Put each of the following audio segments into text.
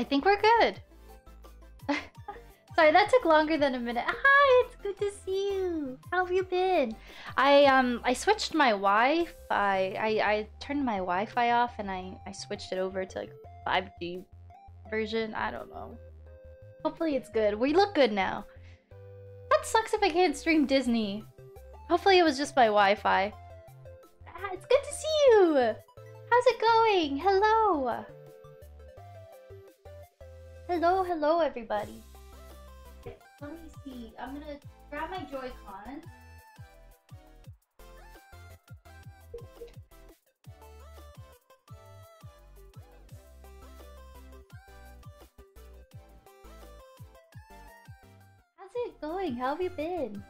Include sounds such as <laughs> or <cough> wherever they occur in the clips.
I think we're good. <laughs> Sorry, that took longer than a minute. Hi, it's good to see you. How have you been? I um I switched my Wi-Fi. I I turned my Wi-Fi off and I I switched it over to like 5G version. I don't know. Hopefully it's good. We look good now. That sucks if I can't stream Disney. Hopefully it was just my Wi-Fi. Ah, it's good to see you. How's it going? Hello. Hello, hello, everybody. Let me see. I'm gonna grab my Joy-Con. How's it going? How have you been?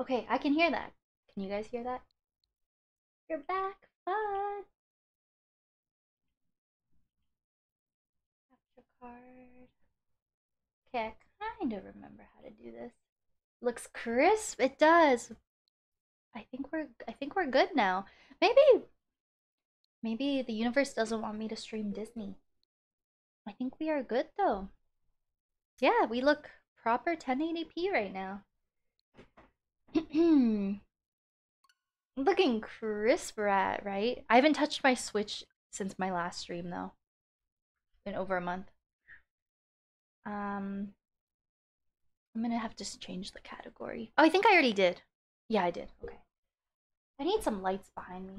Okay, I can hear that. Can you guys hear that? You're back. Fun. Capture card. Okay, I kind of remember how to do this. Looks crisp. It does. I think we're I think we're good now. Maybe maybe the universe doesn't want me to stream Disney. I think we are good though. Yeah, we look proper 1080p right now. <clears throat> Hmm. Looking crisp right? I haven't touched my Switch since my last stream though. Been over a month. Um I'm gonna have to change the category. Oh, I think I already did. Yeah, I did. Okay. I need some lights behind me.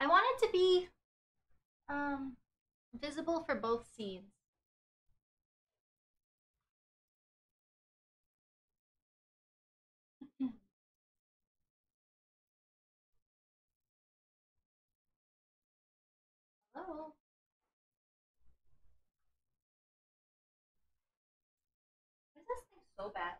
I want it to be um visible for both scenes. <laughs> Hello. Why is this thing so bad?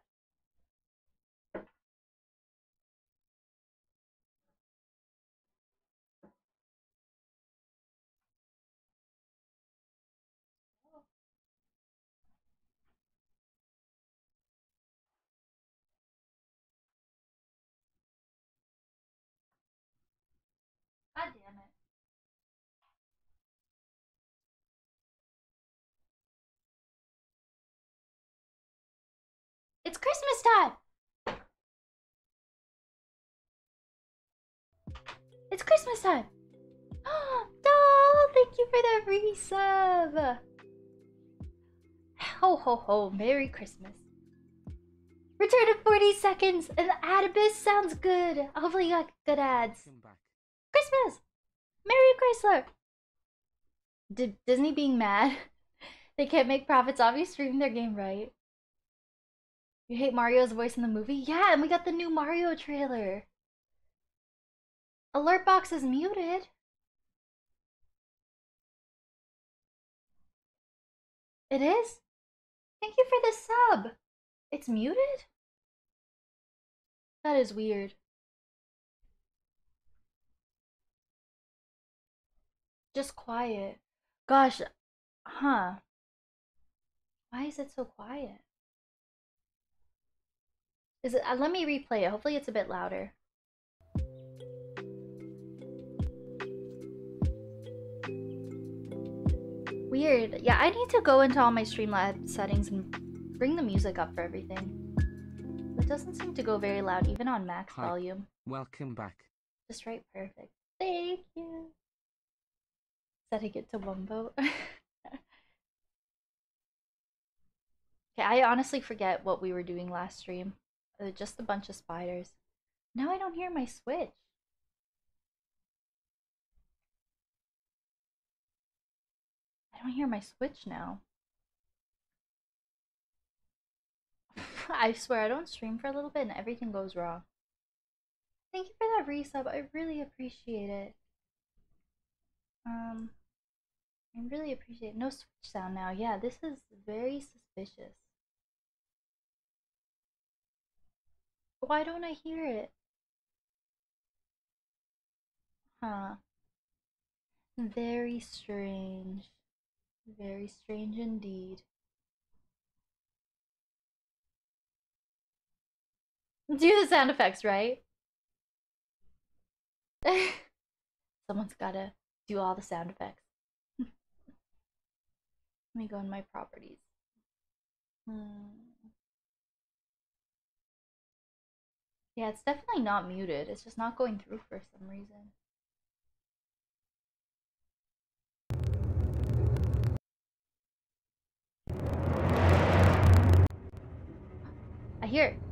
Christmas time! It's Christmas time! <gasps> Oh, thank you for the resub! Ho ho ho, Merry Christmas. Return in 40 seconds and the Adibus sounds good. Hopefully you got good ads. Christmas! Merry Chrysler! D Disney being mad? <laughs> they can't make profits off you streaming their game right. You hate Mario's voice in the movie? Yeah, and we got the new Mario trailer. Alert box is muted. It is? Thank you for the sub. It's muted? That is weird. Just quiet. Gosh, huh. Why is it so quiet? Is it? Uh, let me replay it. Hopefully, it's a bit louder. Weird. Yeah, I need to go into all my Streamlabs settings and bring the music up for everything. It doesn't seem to go very loud, even on max Hi. volume. Welcome back. Just right, perfect. Thank you. Setting it to one vote. <laughs> okay, I honestly forget what we were doing last stream. Uh, just a bunch of spiders. Now I don't hear my switch. I don't hear my switch now. <laughs> I swear I don't stream for a little bit and everything goes wrong. Thank you for that resub. I really appreciate it. Um, I really appreciate it. No switch sound now. Yeah, this is very suspicious. Why don't I hear it? Huh. Very strange. Very strange indeed. Do the sound effects, right? <laughs> Someone's gotta do all the sound effects. <laughs> Let me go in my properties. Hmm. Yeah, it's definitely not muted. It's just not going through for some reason. I hear it.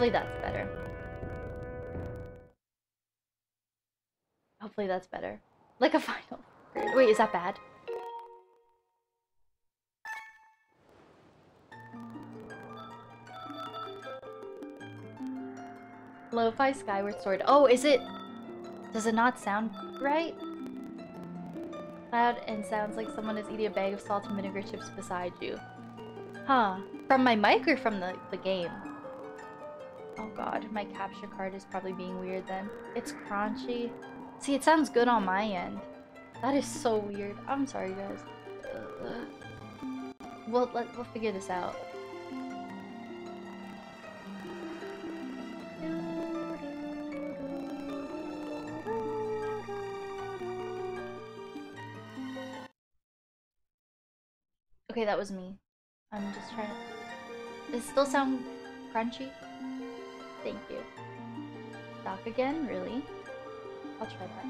Hopefully that's better. Hopefully that's better. Like a <laughs> final. Wait, is that bad? Lo-fi Skyward Sword. Oh, is it... Does it not sound right? Loud and sounds like someone is eating a bag of salt and vinegar chips beside you. Huh. From my mic or from the, the game? Oh god, my capture card is probably being weird then. It's crunchy. See, it sounds good on my end. That is so weird. I'm sorry, guys. Ugh. We'll, let, we'll figure this out. Okay, that was me. I'm just trying to... Does it still sound crunchy? Thank you. Dock again? Really? I'll try that.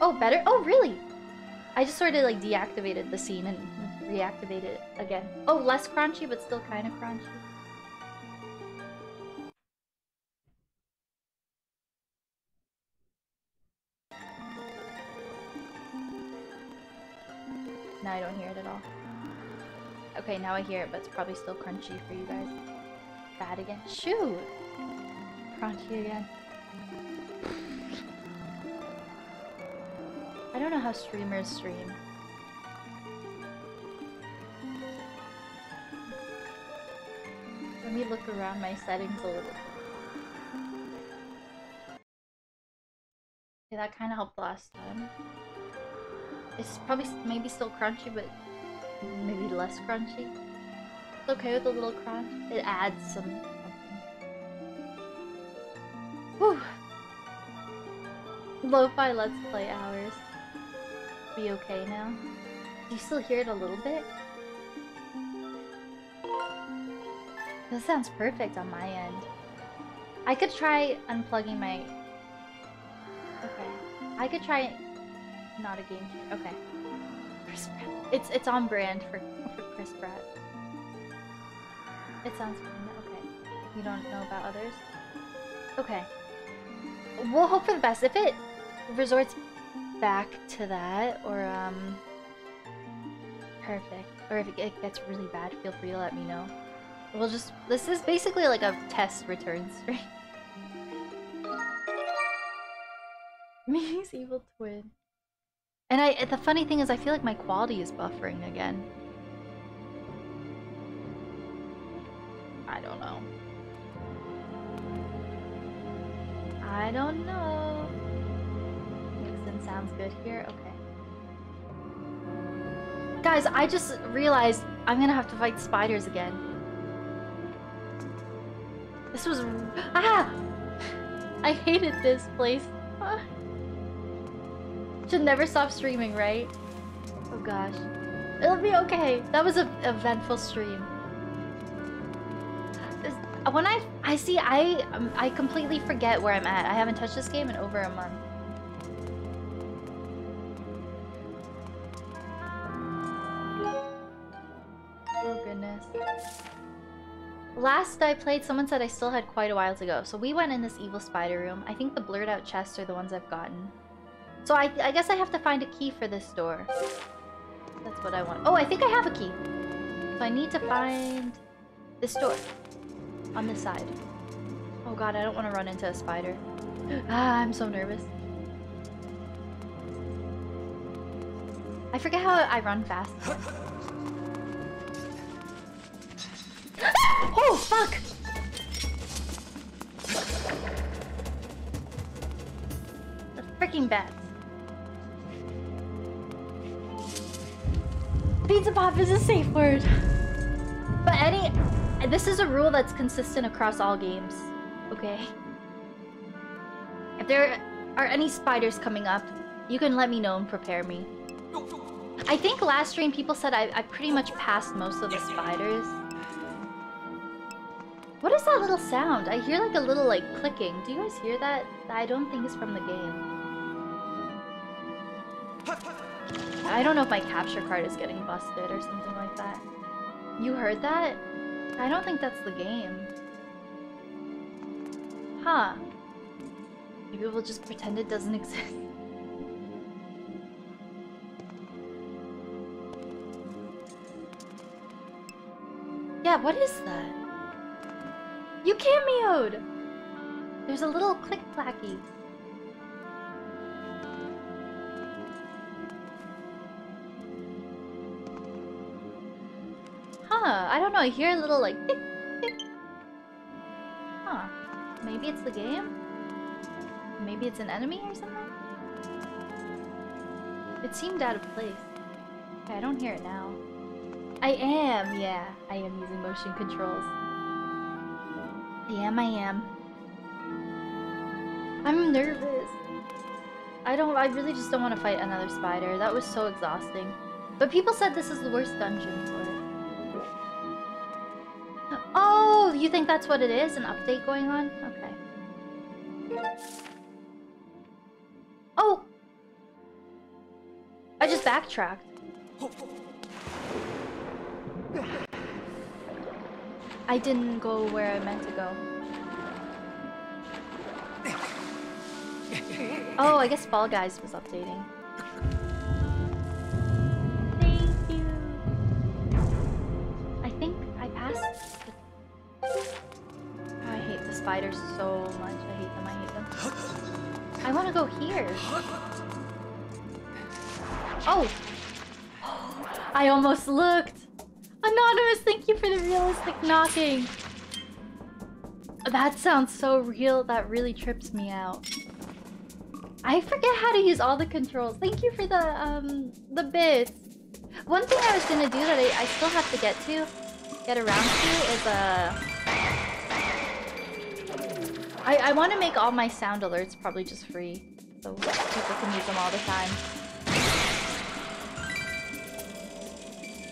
Oh, better? Oh, really? I just sort of like deactivated the scene and reactivated it again. Oh, less crunchy, but still kind of crunchy. Now I don't hear it at all. Okay, now I hear it, but it's probably still crunchy for you guys. Again. Shoot! Crunchy again. I don't know how streamers stream. Let me look around my settings a little. Okay, that kind of helped last time. It's probably maybe still crunchy, but maybe less crunchy. It's okay with a little crunch. It adds some. Lo-fi let's play hours. Be okay now. Do you still hear it a little bit? This sounds perfect on my end. I could try unplugging my... Okay. I could try... Not a game. Okay. It's, it's on brand for, for Chris Pratt. It sounds fine. Okay. You don't know about others? Okay. We'll hope for the best. If it resorts back to that, or, um... Perfect. Or if it gets really bad, feel free to let me know. We'll just... This is basically like a test return stream. Mimi's evil twin. And I, the funny thing is, I feel like my quality is buffering again. I don't know. Nixon sounds good here. Okay. Guys, I just realized I'm gonna have to fight spiders again. This was ah. I hated this place. <laughs> Should never stop streaming, right? Oh gosh. It'll be okay. That was a eventful stream. When I I see, I, um, I completely forget where I'm at. I haven't touched this game in over a month. Oh goodness. Last I played, someone said I still had quite a while to go. So we went in this evil spider room. I think the blurred out chests are the ones I've gotten. So I, I guess I have to find a key for this door. That's what I want. Oh, I think I have a key. So I need to find this door on this side. Oh god, I don't want to run into a spider. <gasps> ah, I'm so nervous. I forget how I run fast. <laughs> oh, fuck! The freaking bats. Pizza Pop is a safe word. But any... This is a rule that's consistent across all games. Okay? If there are any spiders coming up, you can let me know and prepare me. I think last stream people said I, I pretty much passed most of the spiders. What is that little sound? I hear like a little like clicking. Do you guys hear that? I don't think it's from the game. I don't know if my capture card is getting busted or something like that. You heard that? I don't think that's the game. Huh. Maybe we'll just pretend it doesn't <laughs> exist. Yeah, what is that? You cameoed! There's a little click clacky. I don't know, I hear a little like tick, tick. Huh. Maybe it's the game? Maybe it's an enemy or something? It seemed out of place. Okay, I don't hear it now. I am, yeah. I am using motion controls. I am, I am. I'm nervous. I don't- I really just don't want to fight another spider. That was so exhausting. But people said this is the worst dungeon for it. You think that's what it is? An update going on? Okay. Oh! I just backtracked. I didn't go where I meant to go. Oh, I guess Fall Guys was updating. Spiders so much. I hate them. I hate them. I want to go here. Oh! I almost looked. Anonymous, thank you for the realistic knocking. That sounds so real, that really trips me out. I forget how to use all the controls. Thank you for the, um, the bits. One thing I was gonna do that I, I still have to get to, get around to, is, uh... I, I want to make all my sound alerts probably just free, so people can use them all the time.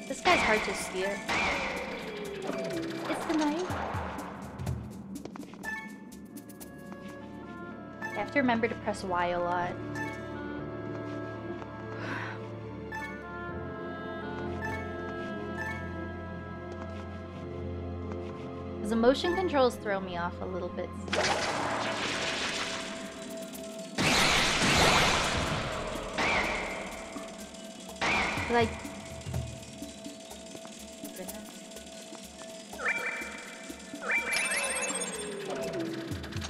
This guy's hard to steer. It's the knife. I have to remember to press Y a lot. <sighs> The motion controls throw me off a little bit. Like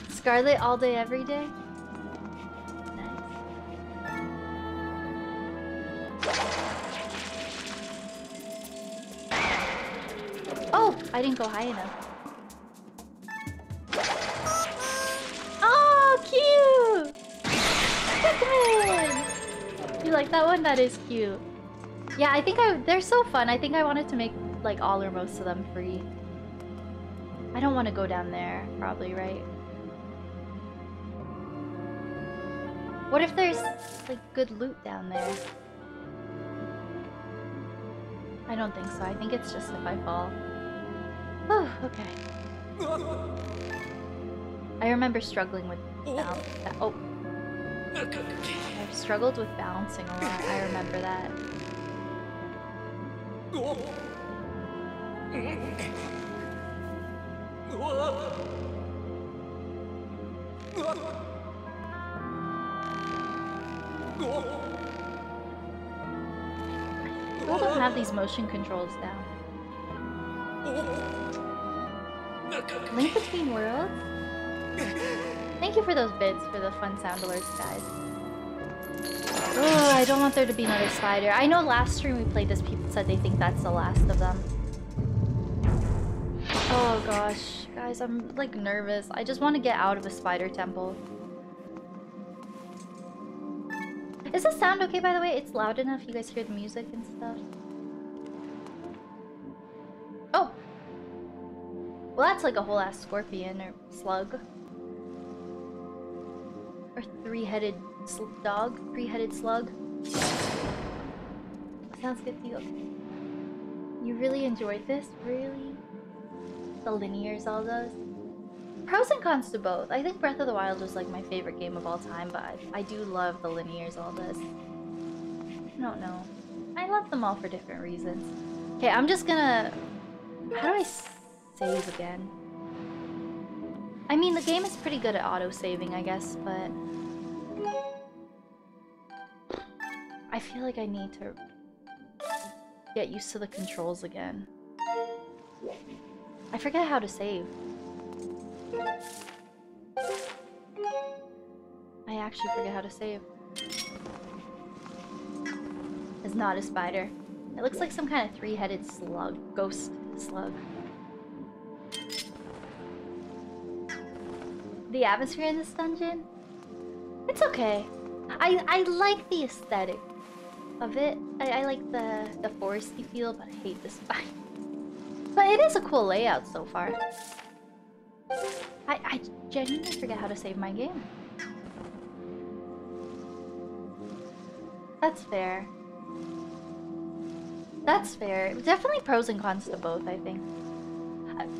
Scarlet all day, every day? Nice. Oh! I didn't go high enough. Oh, cute! Pikmin! You like that one? That is cute. Yeah, I think I- they're so fun. I think I wanted to make, like, all or most of them free. I don't want to go down there, probably, right? What if there's, like, good loot down there? I don't think so. I think it's just if I fall. Oh, okay. I remember struggling with balance. Oh. I've struggled with balancing a lot. I remember that. People don't have these motion controls down. Link Between Worlds? Thank you for those bits for the fun sound alerts, guys. Oh, I don't want there to be another spider. I know last stream we played this, people said they think that's the last of them. Oh gosh, guys, I'm like nervous. I just want to get out of a spider temple. Is the sound okay, by the way? It's loud enough? You guys hear the music and stuff? Oh! Well, that's like a whole ass scorpion or slug. Or three-headed dog? Three-headed slug? Sounds good to you. You really enjoyed this? Really? The linear Zeldas? Pros and cons to both. I think Breath of the Wild was like my favorite game of all time, but I, I do love the linear Zeldas. I don't know. I love them all for different reasons. Okay, I'm just gonna... How do I save again? I mean, the game is pretty good at auto-saving, I guess, but... I feel like I need to get used to the controls again. I forget how to save. I actually forget how to save. It's not a spider. It looks like some kind of three-headed slug. Ghost slug. The atmosphere in this dungeon? It's okay. I, I like the aesthetic of it. I, I like the, the foresty feel, but I hate the spine. <laughs> But it is a cool layout so far. I, I genuinely forget how to save my game. That's fair. That's fair. Definitely pros and cons to both, I think.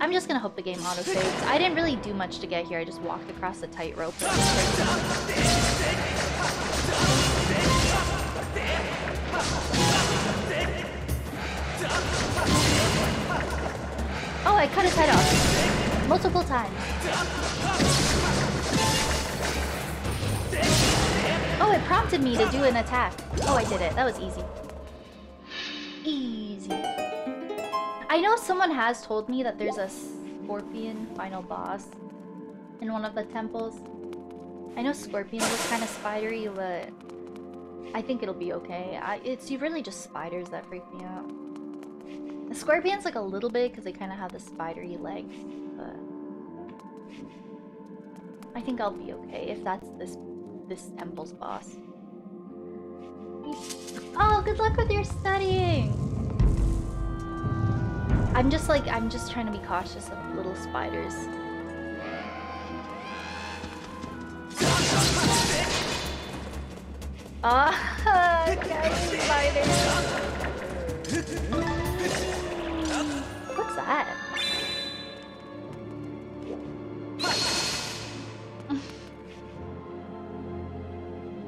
I'm just gonna hope the game autosaves. I didn't really do much to get here. I just walked across the tightrope. I cut his head off. Multiple times. Oh, it prompted me to do an attack. Oh, I did it. That was easy. Easy. I know someone has told me that there's a scorpion final boss in one of the temples. I know scorpion was kind of spidery, but I think it'll be okay. I, it's really just spiders that freak me out. The scorpion's like a little bit because they kind of have the spidery legs, but I think I'll be okay if that's this this temple's boss. Oh, good luck with your studying! I'm just like, I'm just trying to be cautious of little spiders. Ah, <laughs> oh, spiders! What's that?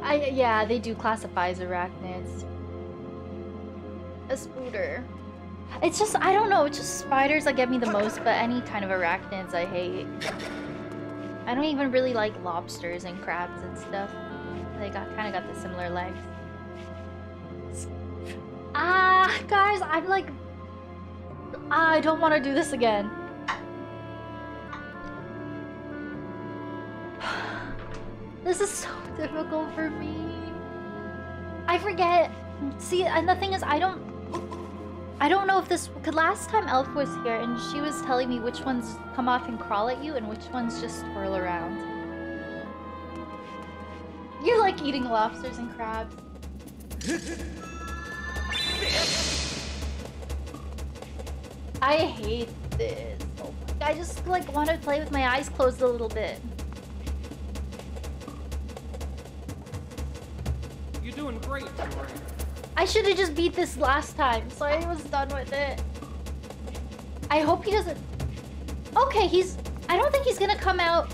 I yeah, they do classify as arachnids. A spooter. It's just I don't know, it's just spiders that get me the most, but any kind of arachnids I hate. I don't even really like lobsters and crabs and stuff. They got kind of got the similar legs. Ah, guys, I'm like I don't want to do this again. <sighs> This is so difficult for me. I forget. See, and the thing is, I don't... I don't know if this... Because last time Elf was here, and she was telling me which ones come off and crawl at you, and which ones just swirl around. You like eating lobsters and crabs. <laughs> I hate this. Oh, I just like want to play with my eyes closed a little bit. You're doing great. I should have just beat this last time, so I was done with it. I hope he doesn't... Okay, he's... I don't think he's gonna come out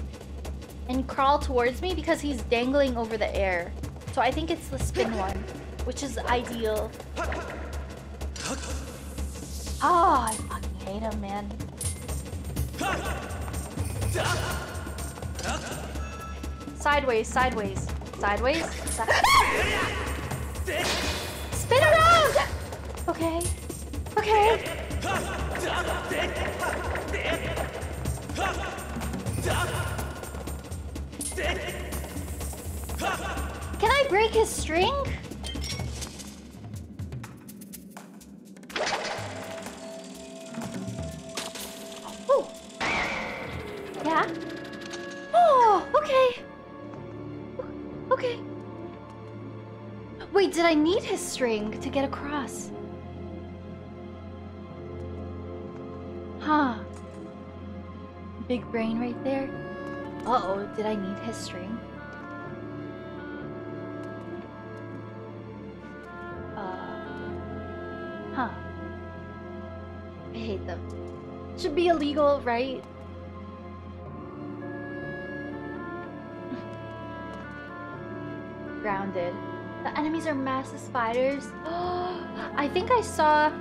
and crawl towards me because he's dangling over the air. So I think it's the spin one, which is ideal. <laughs> Oh, I fucking hate him, man. Sideways, sideways, sideways. Spin around! Okay, okay. Can I break his string? Yeah? Oh, okay. Okay. Wait, did I need his string to get across? Huh. Big brain right there. Uh-oh, did I need his string? Uh... Huh. I hate them. Should be illegal, right? Grounded. The enemies are massive spiders. <gasps> I think I saw...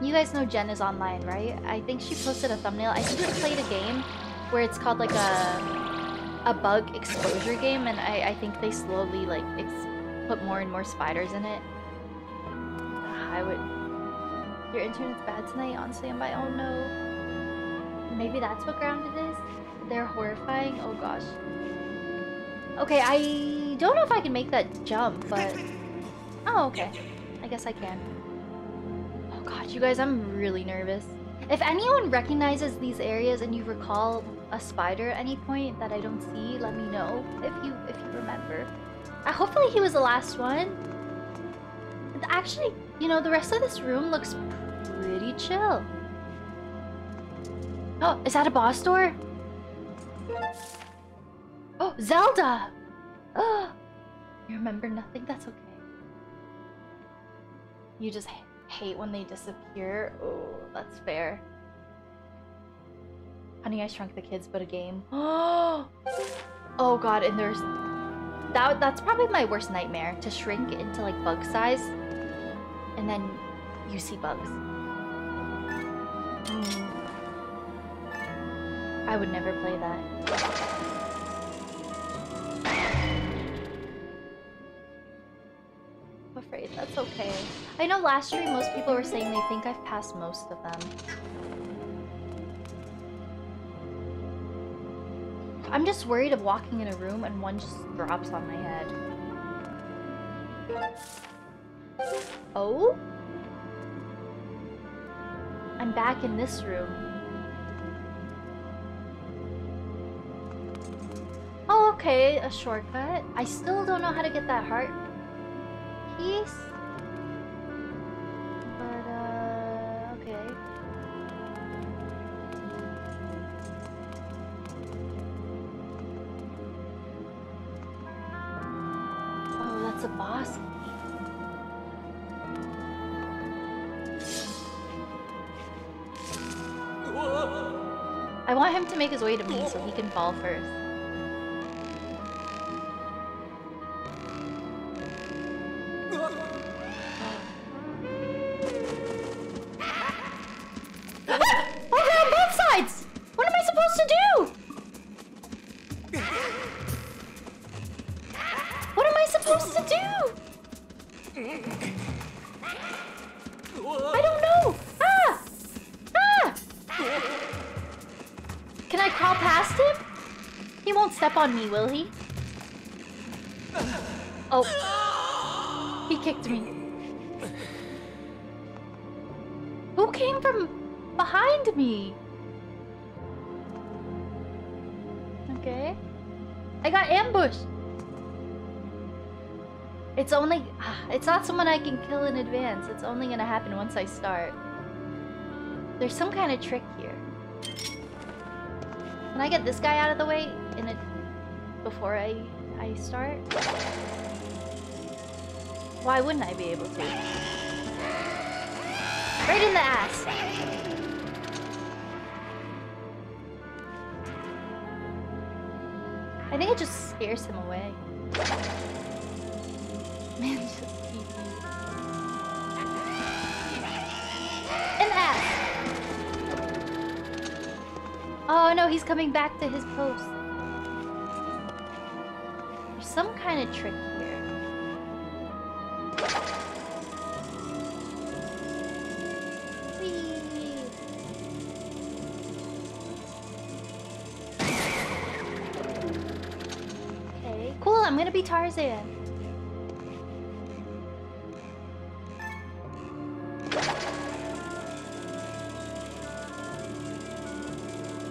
You guys know Jen is online, right? I think she posted a thumbnail. I think she played a game where it's called like a a bug exposure game, and I, I think they slowly like put more and more spiders in it. I would. Your internet's bad tonight on standby. Oh no. Maybe that's what grounded is. They're horrifying. Oh gosh. Okay, I don't know if I can make that jump, but oh okay. I guess I can. Oh god, you guys, I'm really nervous. If anyone recognizes these areas and you recall a spider at any point that I don't see, let me know if you if you remember. Uh, hopefully he was the last one. Actually, you know, the rest of this room looks pretty chill. Oh, is that a boss door? Oh, Zelda! Oh, you remember nothing? That's okay. You just hate when they disappear. Oh, that's fair. Honey, I Shrunk the Kids, but a game. Oh, <gasps> oh god, and there's that. That's probably my worst nightmare to shrink into like bug size, and then you see bugs. Mm. I would never play that. Afraid that's okay. I know last stream most people were saying they think I've passed most of them. I'm just worried of walking in a room and one just drops on my head. Oh? I'm back in this room. Oh, okay, a shortcut. I still don't know how to get that heart piece. But, uh, okay. Oh, that's a boss. I want him to make his way to me so he can fall first. Will he? Oh. He kicked me. Who came from behind me? Okay. I got ambushed. It's only... Ah, it's not someone I can kill in advance. It's only gonna happen once I start. There's some kind of trick here. Can I get this guy out of the way. Before I, I start? Why wouldn't I be able to? Right in the ass! I think it just scares him away. Man, just the ass! Oh no, he's coming back to his post. Trick here. Okay, cool. I'm gonna be Tarzan.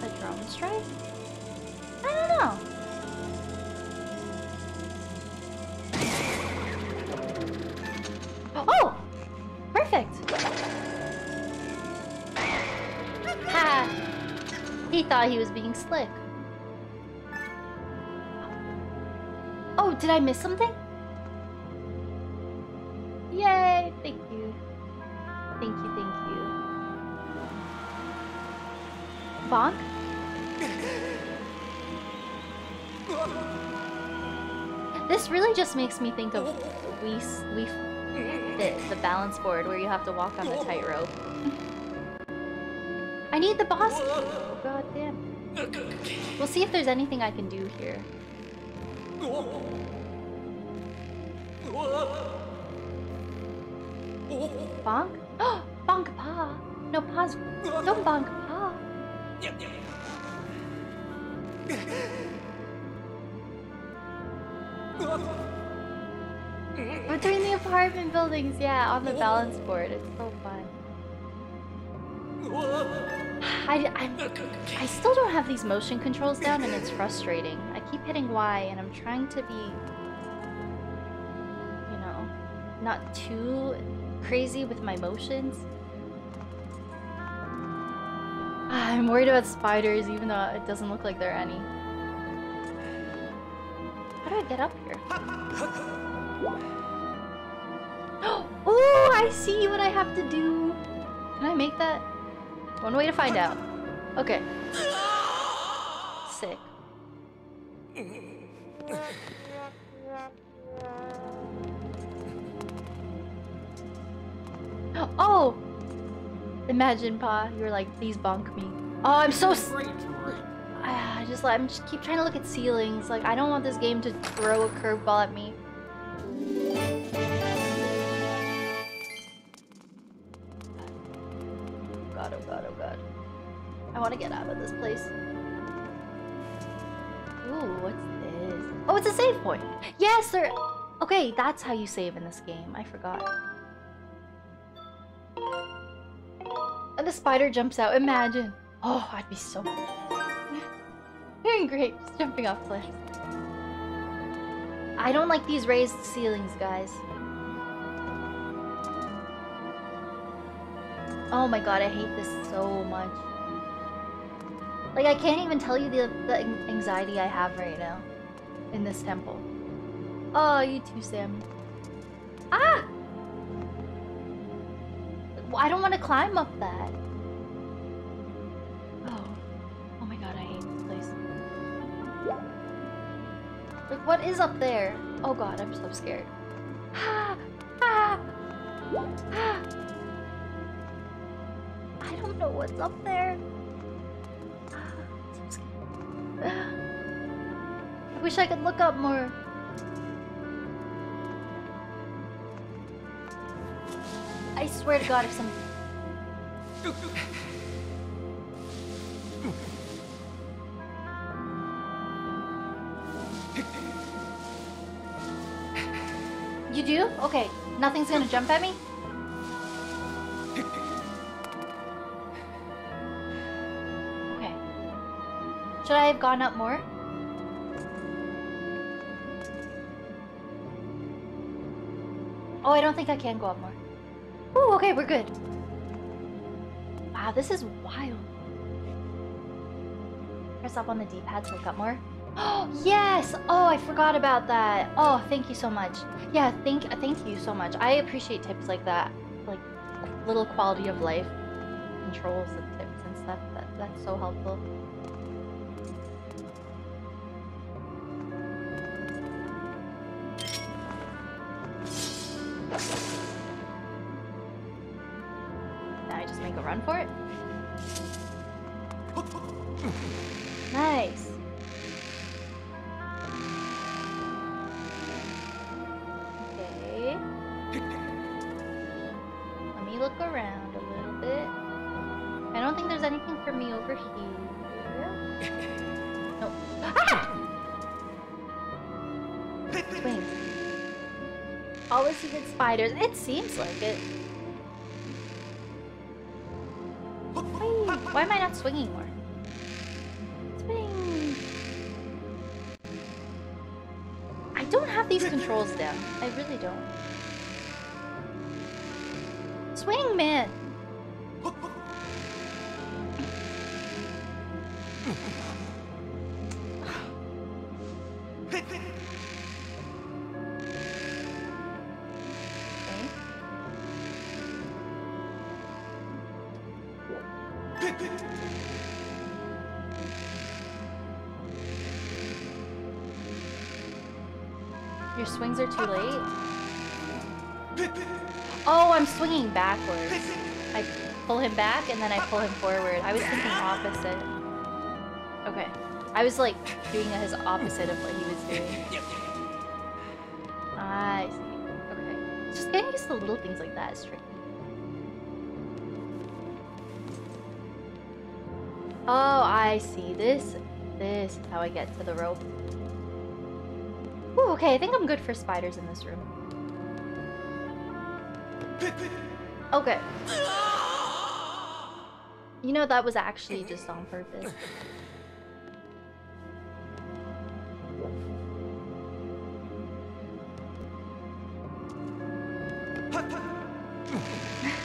A drone strike? He thought he was being slick. Oh, did I miss something? Yay! Thank you. Thank you, thank you. Bonk? This really just makes me think of Wii Wii the, the balance board where you have to walk on the tightrope. I need the boss key. We'll see if there's anything I can do here. Bonk? <gasps> Bonk pa. No, pause. Don't bonk pa. Between the apartment buildings, yeah, on the balance board. It's so I, I'm, I still don't have these motion controls down and it's frustrating. I keep hitting Y and I'm trying to be, you know, not too crazy with my motions. Ah, I'm worried about spiders even though it doesn't look like there are any. How do I get up here? <gasps> Oh, I see what I have to do. Can I make that? One way to find out. Okay. Sick. Oh! Imagine, Pa, you're like, please bonk me. Oh, I'm so. I just I'm just keep trying to look at ceilings. Like I don't want this game to throw a curveball at me. Want to get out of this place. Ooh, what's this? Oh, it's a save point. Yes, sir. Okay, that's how you save in this game. I forgot. And the spider jumps out. Imagine. Oh, I'd be so. Doing <laughs> great, just jumping off cliffs. I don't like these raised ceilings, guys. Oh my god, I hate this so much. Like, I can't even tell you the, the anxiety I have right now in this temple. Oh, you too, Sam. Ah! I don't want to climb up that. Oh. Oh my god, I hate this place. Like, what is up there? Oh god, I'm so scared. Ah! Ah! Ah! I don't know what's up there. I <sighs> wish I could look up more. I swear to god if some You do? Okay. Nothing's gonna jump at me? Should I have gone up more? Oh, I don't think I can go up more. Ooh, okay, we're good. Wow, this is wild. Press up on the D-pad to look up more. Oh, <gasps> yes! Oh, I forgot about that. Oh, thank you so much. Yeah, thank thank you so much. I appreciate tips like that. Like little quality of life controls and tips and stuff. That that's so helpful. Spiders. It seems like it. Wait, why am I not swinging more? Swing. I don't have these controls down. I really don't. Swings are too late? Oh, I'm swinging backwards. I pull him back and then I pull him forward. I was thinking opposite. Okay. I was like doing his opposite of what he was doing. I see. Okay. Just getting used to little things like that is tricky. Oh, I see. This, this is how I get to the rope. Okay, I think I'm good for spiders in this room. Oh, okay. You know, that was actually just on purpose.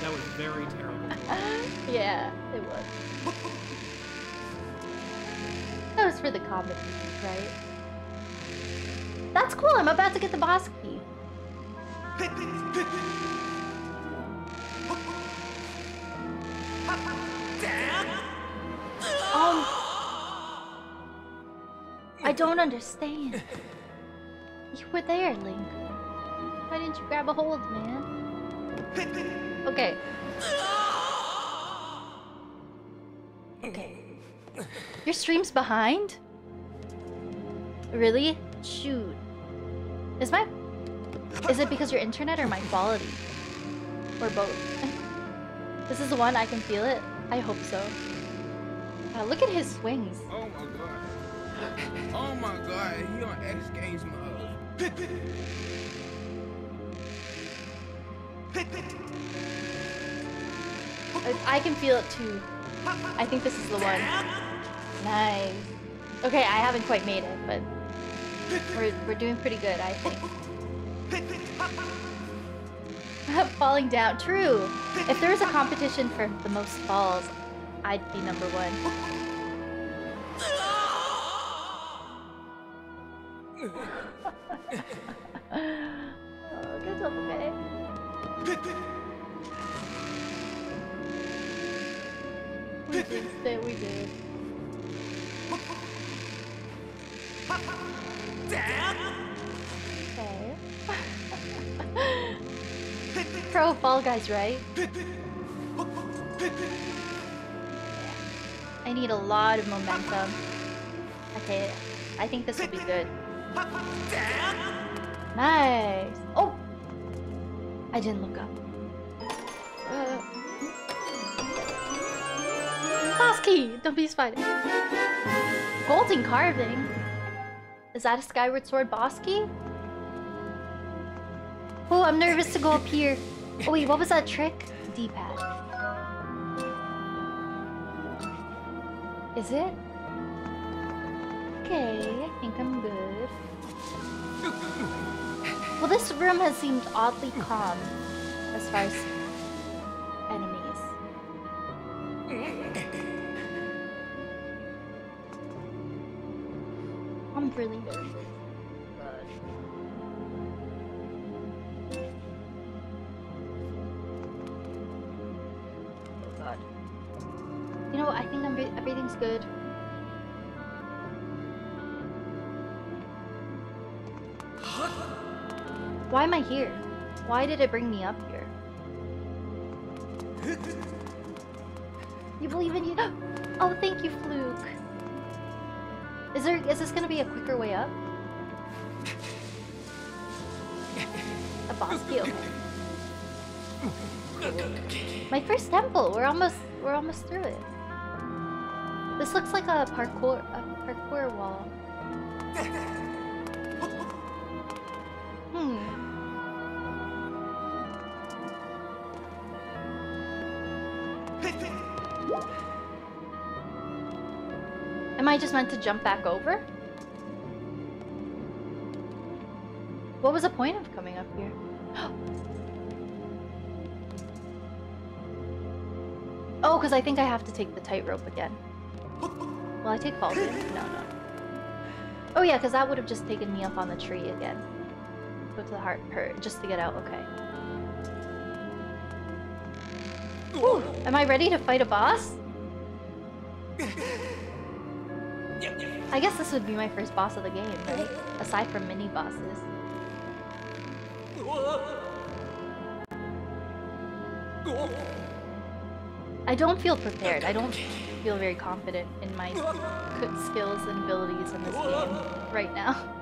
That was very terrible. <laughs> yeah, it was. That was for the comedy, right? That's cool, I'm about to get the boss key. Um, I don't understand. You were there, Link. Why didn't you grab a hold, man? Okay. Okay. Your stream's behind? Really? Is it because your internet or my quality? Or both? <laughs> this is the one, I can feel it? I hope so. Wow, look at his swings. Oh my god. Oh my god, he on X Games mode. I, I can feel it too. I think this is the one. Nice. Okay, I haven't quite made it, but we're, we're doing pretty good, I think. <laughs> Falling down. True. If there was a competition for the most falls, I'd be number one. Guys, right? I need a lot of momentum. Okay, I think this will be good. Nice! Oh! I didn't look up. Uh, boss key! Don't be a. Golden carving? Is that a Skyward Sword boss key? Oh, I'm nervous to go up here. Oh wait, what was that trick? D-pad. Is it? Okay, I think I'm good. Well, this room has seemed oddly calm as far as am I here? Why did it bring me up here? You believe in you? <gasps> Oh, thank you, Fluke. Is there? Is this gonna be a quicker way up? A boss. Okay. My first temple. We're almost. We're almost through it. This looks like a parkour. A parkour wall. Just meant to jump back over? What was the point of coming up here? <gasps> Oh, because I think I have to take the tightrope again. Will I take fall? <laughs> No, no. Oh yeah, because that would have just taken me up on the tree again. Go to the heart hurt just to get out. Okay. Ooh, am I ready to fight a boss? <laughs> I guess this would be my first boss of the game, right? Aside from mini bosses. I don't feel prepared. I don't feel very confident in my skills and abilities in this game right now.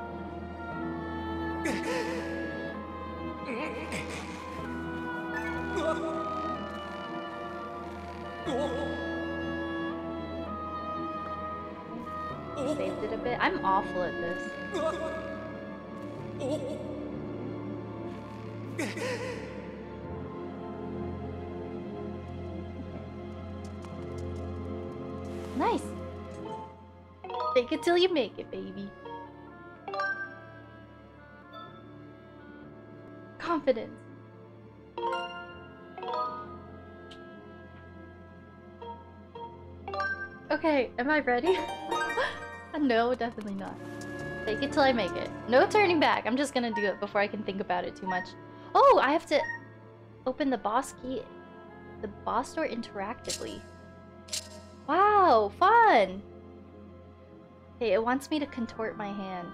Fake it till you make it, baby. Confidence. Okay, am I ready? <laughs> no, definitely not. Fake it till I make it. No turning back. I'm just gonna do it before I can think about it too much. Oh, I have to open the boss key, the boss door interactively. Wow, fun! Okay, it wants me to contort my hand.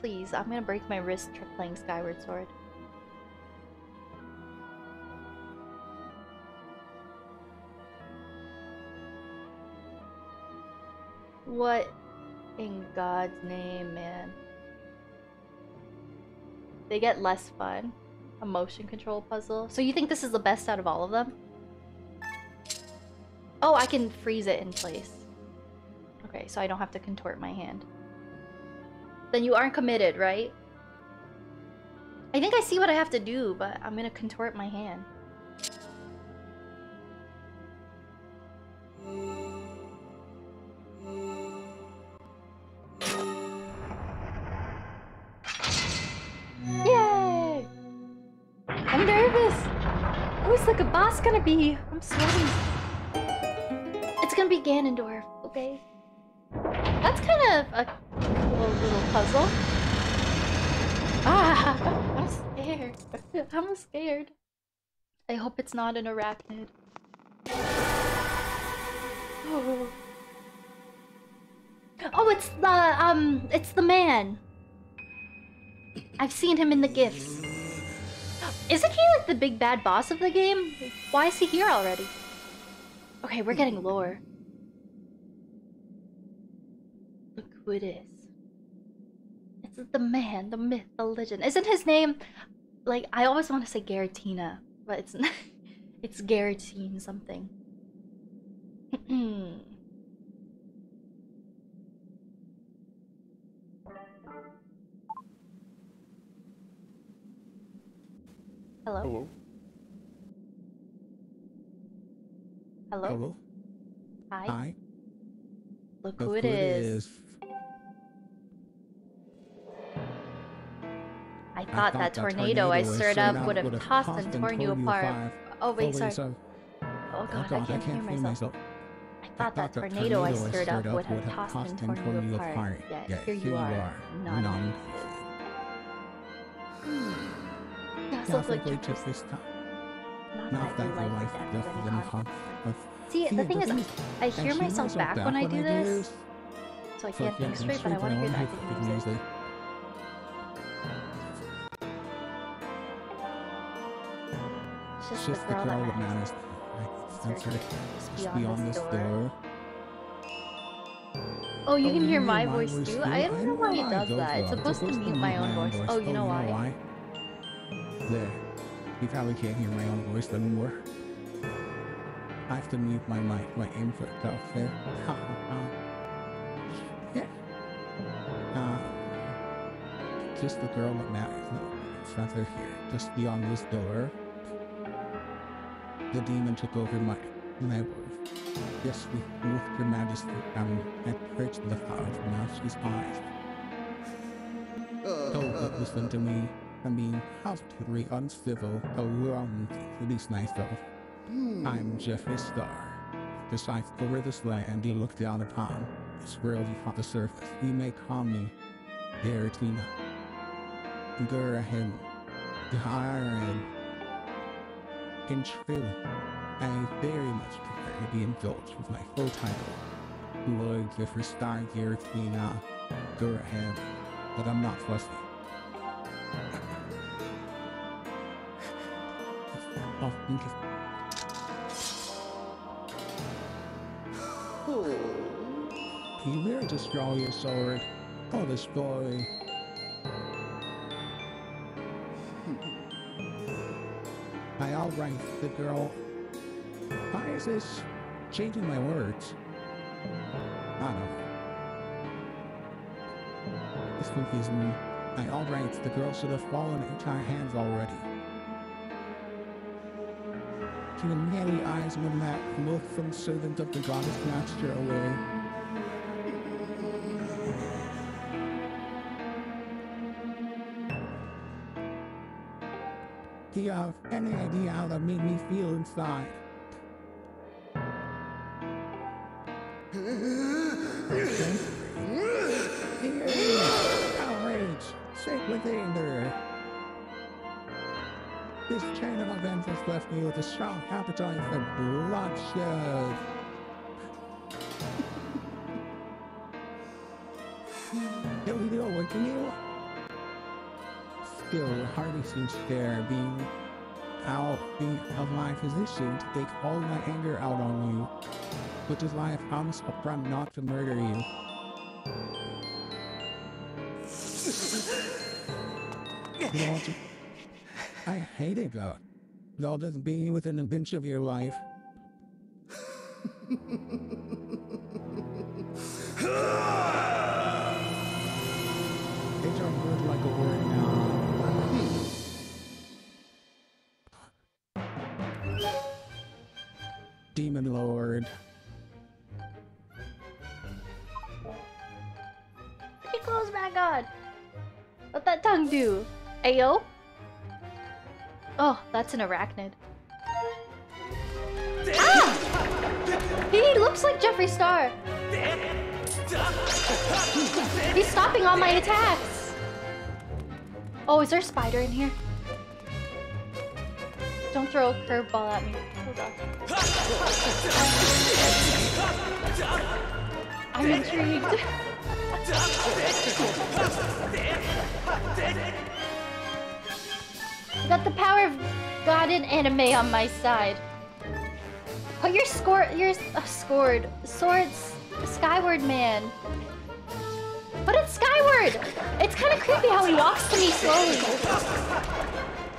Please, I'm gonna break my wrist playing Skyward Sword. What in God's name, man? They get less fun. A motion control puzzle. So you think this is the best out of all of them? Oh, I can freeze it in place. Okay, so I don't have to contort my hand. Then you aren't committed, right? I think I see what I have to do, but I'm gonna contort my hand. Yay! I'm nervous! Who's like a boss gonna be? I'm sweating. It's gonna be Ganondorf, okay? That's kind of a cool little puzzle. <laughs> Ah, I'm scared. <laughs> I'm scared. I hope it's not an arachnid. Oh. <gasps> Oh, it's the um, it's the man. I've seen him in the gifts. <gasps> Isn't he like the big bad boss of the game? Why is he here already? Okay, we're getting lore. Look who it is. It's the man, the myth, the legend. Isn't his name like I always want to say Garatina, but it's not <laughs> it's Garatine something. <clears throat> Hello? Hello. Hello? Hello. Hi. Hi. Look Look who it is. I thought that tornado I stirred up would have tossed and torn you apart. Oh wait, sorry. so- Oh Oh god, god, I can't hear myself. I thought that the tornado I stirred up would have tossed and torn you apart. Yet here you are, none. None. Yeah, like just this time. not Not that that life death death of of any any con- of See, the thing is, I hear myself back when I do this, so I can't think straight, but I want to hear that music. It's It's just, just the girl, that matters. matters. That's Sir, right. Just Just beyond, this, door. door. Oh, you Oh, can hear my my voice too? I don't know why it does that. It's supposed to mute my own voice. Oh, you know why? There. You probably can't hear my own voice anymore. I have to mute my mic, my input stuff there. yeah. Uh, just the girl that matters. It's not there here. Just beyond this door. The demon took over my my world. Yes, we with your majesty and and purged the power from Majesty's eyes. Uh, Don't uh, listen to me. I mean, how to be uncivil, alone to these myself. stuff. Hmm. I'm Jeffree Star. Besides over this land you look down upon, this world you on the surface, you may call me Garatina. Gurahem. Garahem. In truly, I very much prefer to be indulged with my full title, Lord Jeffree Star Garatina uh, Gurahem, but I'm not fussy. Oh, I'll think of You there to draw your sword. Oh, this boy. Alright, the girl. Why is this changing my words? I don't know. This confuses me. I the girl should have fallen into our hands already. She had many eyes when that loathsome servant of the goddess snatched her away. You have any idea how that made me feel inside? Outrage! Shake within her! This chain of events has left me with a strong appetite for bloodshed. Hardly seems fair being out being of my position to take all my anger out on you, which is why I promised upfront not to murder you. I hate it, though. Though just being within an inch of your life. <laughs> that's an arachnid. Ah! He looks like Jeffree Star. He's stopping all my attacks. Oh, is there a spider in here? Don't throw a curveball at me. Hold on. I'm intrigued. I got the power of God in anime on my side. Put your score, your uh, scored swords, skyward man. But it's skyward. It's kind of creepy how he walks to me slowly.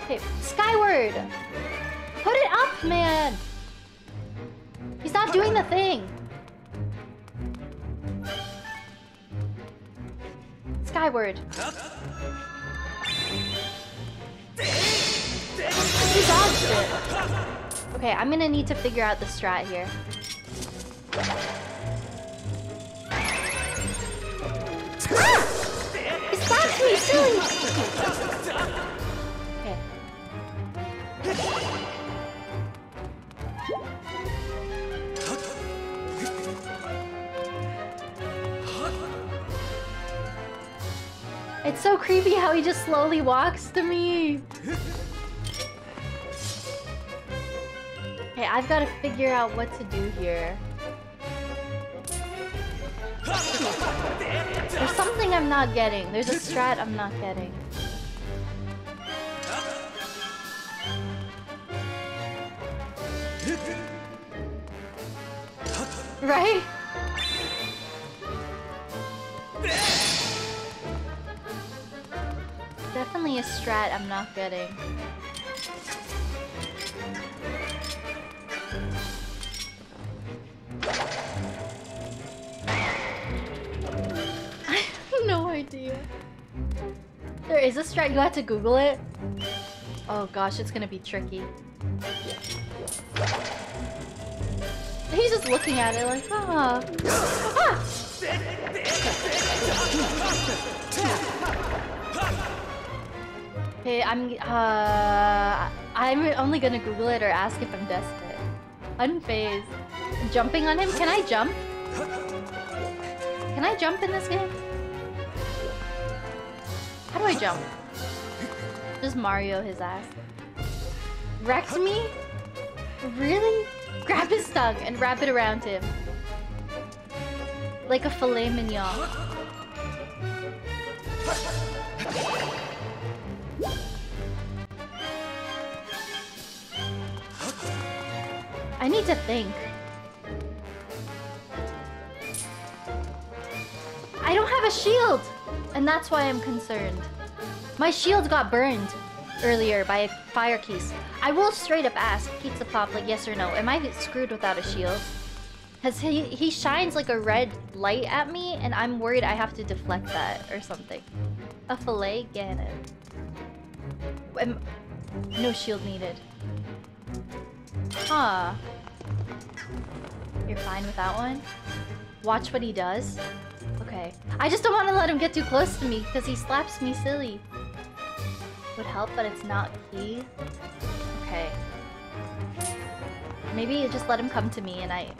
Okay, skyward. Put it up, man. He's not doing the thing. Skyward. Okay, I'm gonna need to figure out the strat here. Ah! He slapped me, silly! Okay. It's so creepy how he just slowly walks to me. Okay, I've got to figure out what to do here. There's something I'm not getting. There's a strat I'm not getting. Right? Definitely a strat I'm not getting. I have no idea. There is a strat, you have to Google it? Oh gosh, it's gonna be tricky. He's just looking at it like, ah. ah! Okay, I'm uh I'm only gonna Google it or ask if I'm desperate. Unfazed. Jumping on him? Can I jump? Can I jump in this game? How do I jump? Just Mario his ass. Wrecked me? Really? Grab his tongue and wrap it around him. Like a filet mignon. I need to think. I don't have a shield! And that's why I'm concerned. My shield got burned earlier by a fire keys. I will straight up ask Pizza Pop, like, yes or no. Am I screwed without a shield? Because he, he shines like a red light at me, and I'm worried I have to deflect that or something. A fillet? Ganon. No shield needed. Huh. You're fine with that one? Watch what he does? Okay. I just don't want to let him get too close to me because he slaps me silly. Would help, but it's not key. Okay. Maybe you just let him come to me and I...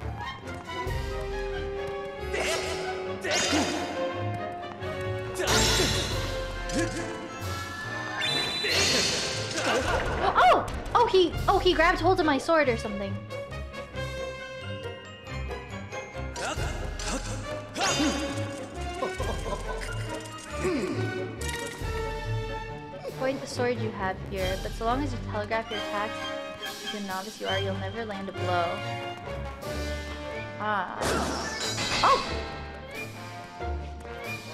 Oh! Oh, he... Oh, he grabbed hold of my sword or something. Point the sword you have here, but so long as you telegraph your attacks to the novice you are, you'll never land a blow. Ah. Oh!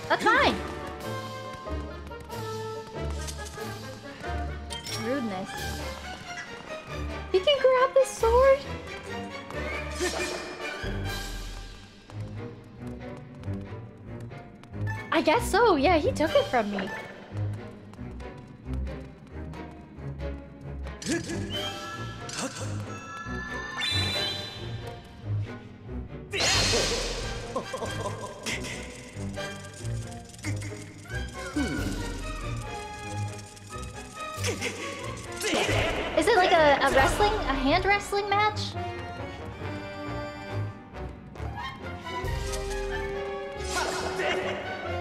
That's fine! Rudeness. He can grab the sword? I guess so, yeah, he took it from me. <laughs> a, wrestling, a hand wrestling match?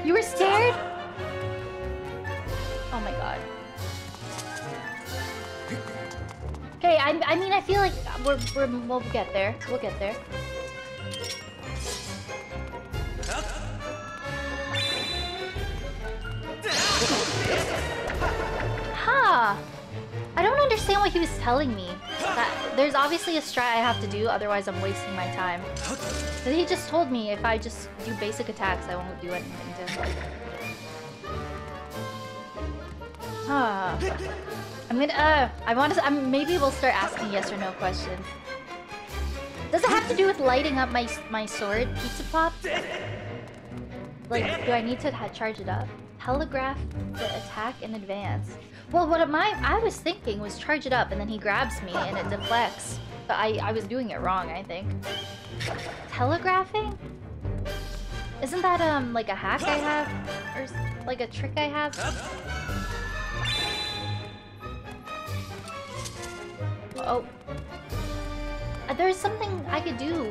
You were scared? Oh my god. Okay, I, I mean, I feel like we're, we're, we'll get there. We'll get there. Huh. I don't understand what he was telling me. That there's obviously a strat I have to do, otherwise I'm wasting my time. But he just told me if I just do basic attacks, I won't do anything to him. I'm gonna, uh, I want to, maybe we'll start asking yes or no questions. Does it have to do with lighting up my my sword, Pizza Pop? Like, do I need to charge it up? Telegraph the attack in advance. Well, what my I I was thinking was charge it up and then he grabs me and it deflects. But I, I was doing it wrong, I think. Telegraphing? Isn't that, um, like a hack I have? Or like a trick I have? Oh. Uh, there's something I could do.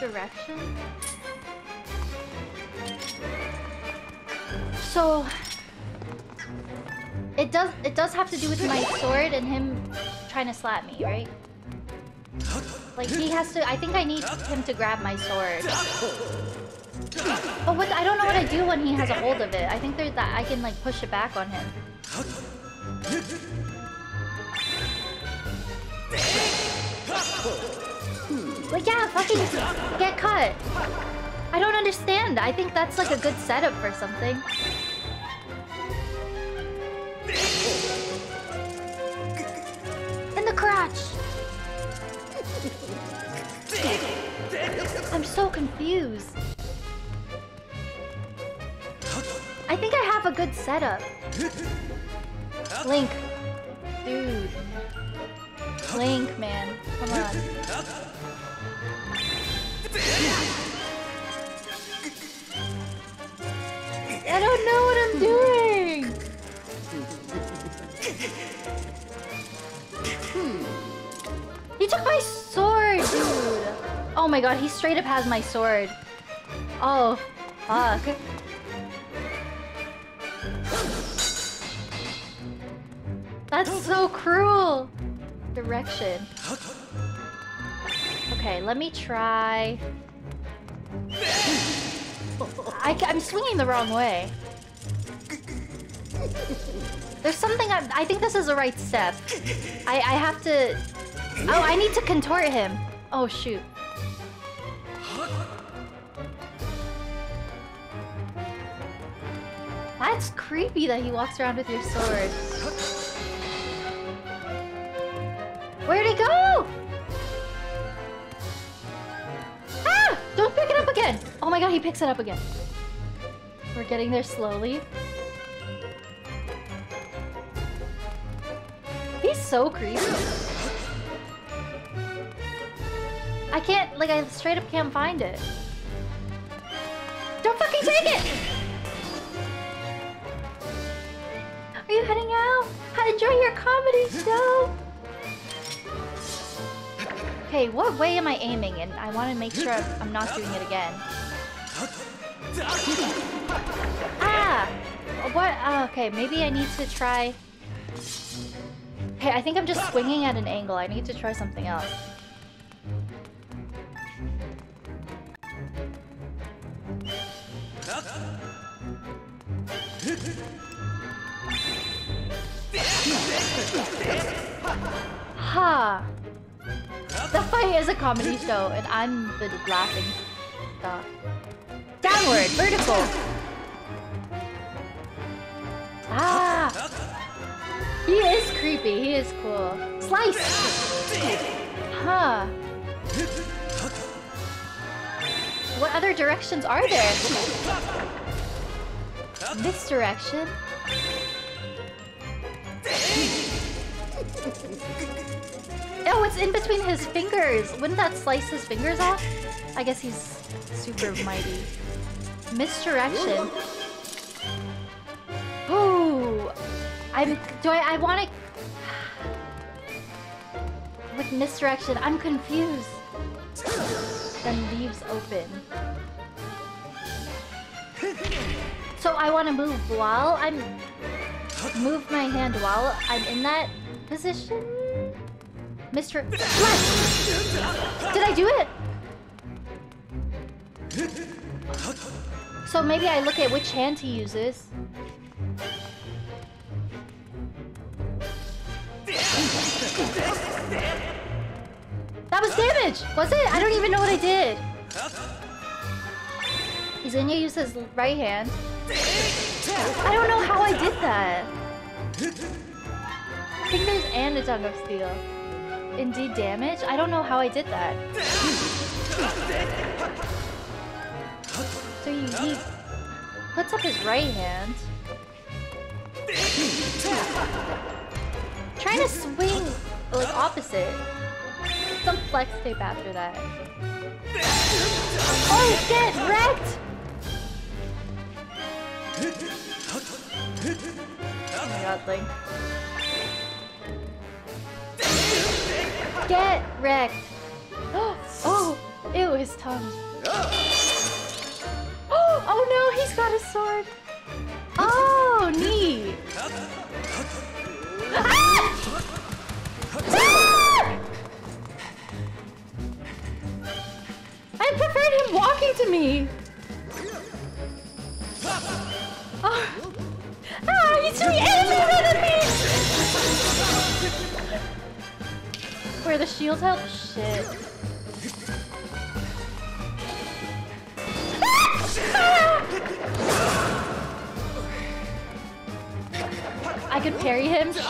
Misdirection? So it does it does have to do with my sword and him trying to slap me, right? Like he has to I think I need him to grab my sword. But what? I don't know what I do when he has a hold of it. I think there's that I can like push it back on him. Like yeah, fucking get cut. I don't understand. I think that's like a good setup for something. In the crotch. I'm so confused. I think I have a good setup. Link. Dude. Link, man. Come on. I don't know what I'm doing. Hmm. He took my sword, dude. Oh my god, he straight up has my sword. Oh, fuck. That's so cruel. Direction. Okay, let me try. I, am swinging the wrong way. There's something I, I think this is the right step. I, I have to... Oh, I need to contort him. Oh, shoot. That's creepy that he walks around with your sword. Where'd he go? Don't pick it up again! Oh my god, he picks it up again. We're getting there slowly. He's so creepy. I can't, like, I straight up can't find it. Don't fucking take it! Are you heading out? Enjoy your comedy show! Okay, what way am I aiming? And I want to make sure I'm not doing it again. Ah! What? Ah, okay, maybe I need to try... Okay, I think I'm just swinging at an angle. I need to try something else. Ha! The fight is a comedy show, and I'm the laughing stock. Downward, vertical. Ah! He is creepy. He is cool. Slice. Huh. What other directions are there? This direction. Oh, it's in between his fingers. Wouldn't that slice his fingers off? I guess he's super mighty. Misdirection. Ooh. I'm. Do I? I want to. With misdirection, I'm confused. Then leaves open. So I want to move while I'm. Move my hand while I'm in that position. Mr. Did I do it? So maybe I look at which hand he uses. That was damage! Was it? I don't even know what I did. He's gonna use his right hand. I don't know how I did that. Fingers and a tongue of steel. Indeed damage? I don't know how I did that. So he, he puts up his right hand. Trying to swing oh, like opposite. Some flex tape after that. Oh, get wrecked! Oh my god, Link. Get wrecked. <gasps> Oh, ew, his tongue. Oh, <gasps> <gasps> oh no, he's got a sword. Oh, neat. Ah! Ah! I preferred him walking to me. Oh. Ah, He's threw me <laughs> Where the shield help? Shit. <laughs> I could parry him? Shit.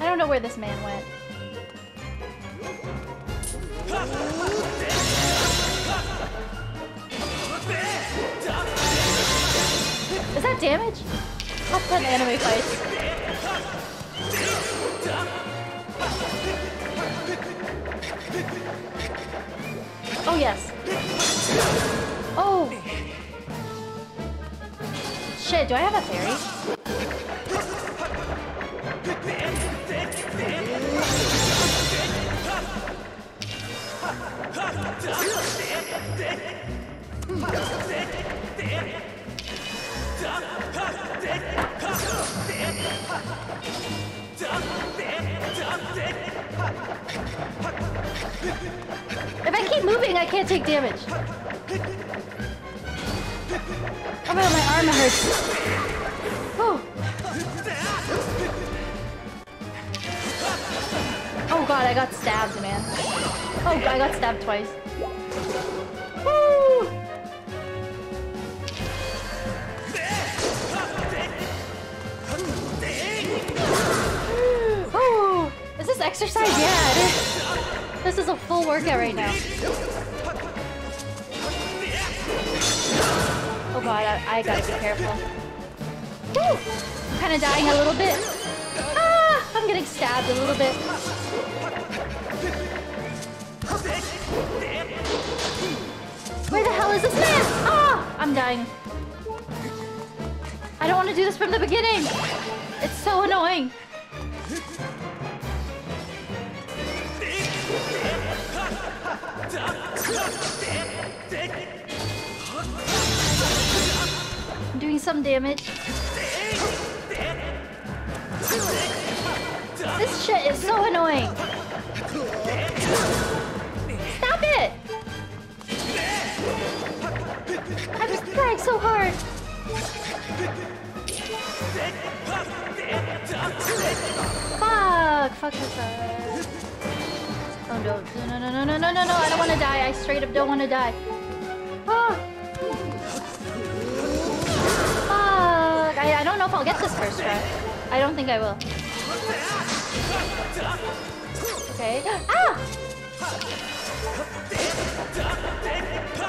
I don't know where this man went. Damage? Top 10 anime fights. Oh, yes. Oh! Shit, do I have a fairy? Hmm. If I keep moving, I can't take damage. Oh my god, my arm hurts. Oh. Oh god, I got stabbed, man. Oh, I got stabbed twice. This exercise? Yeah. This is a full workout right now. Oh god, I, I gotta be careful. Woo! Kind of dying a little bit. Ah, I'm getting stabbed a little bit. Where the hell is this man? Ah, I'm dying. I don't want to do this from the beginning. It's so annoying. I'm doing some damage. This shit is so annoying. Stop it! I'm just trying so hard. Fuck! Fuck this up. Oh no, no, no, no, no, no, no, no, I don't want to die. I straight up don't want to die. Ah. Fuck! I, I don't know if I'll get this first try. I don't think I will. Okay. Ah!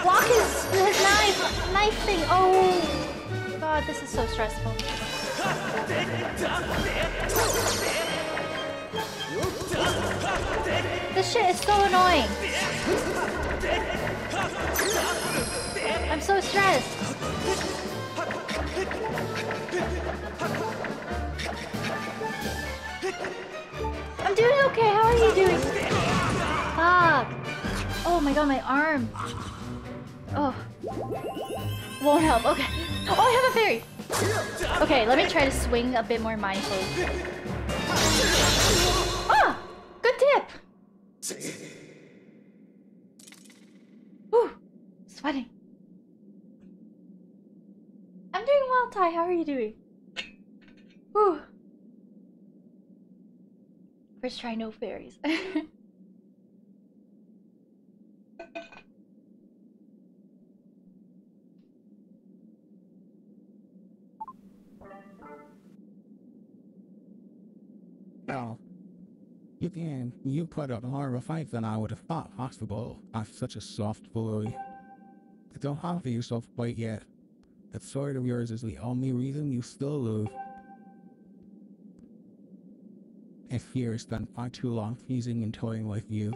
Block his, his knife! Knife thing! Oh! God, this is so stressful. This shit is so annoying. I'm so stressed. I'm doing okay. How are you doing? Fuck. Oh my god, my arm. Oh. Won't help. Okay. Oh, I have a fairy. Okay, let me try to swing a bit more mindfully. Ah! Good tip! Whew. Sweating. I'm doing well, Ty. How are you doing? Whew. First try, no fairies. <laughs> you. You put up a fight than I would have thought possible. I'm such a soft boy. Don't offer yourself quite yet. That sword of yours is the only reason you still live. I fear spent far too long teasing and toying with you.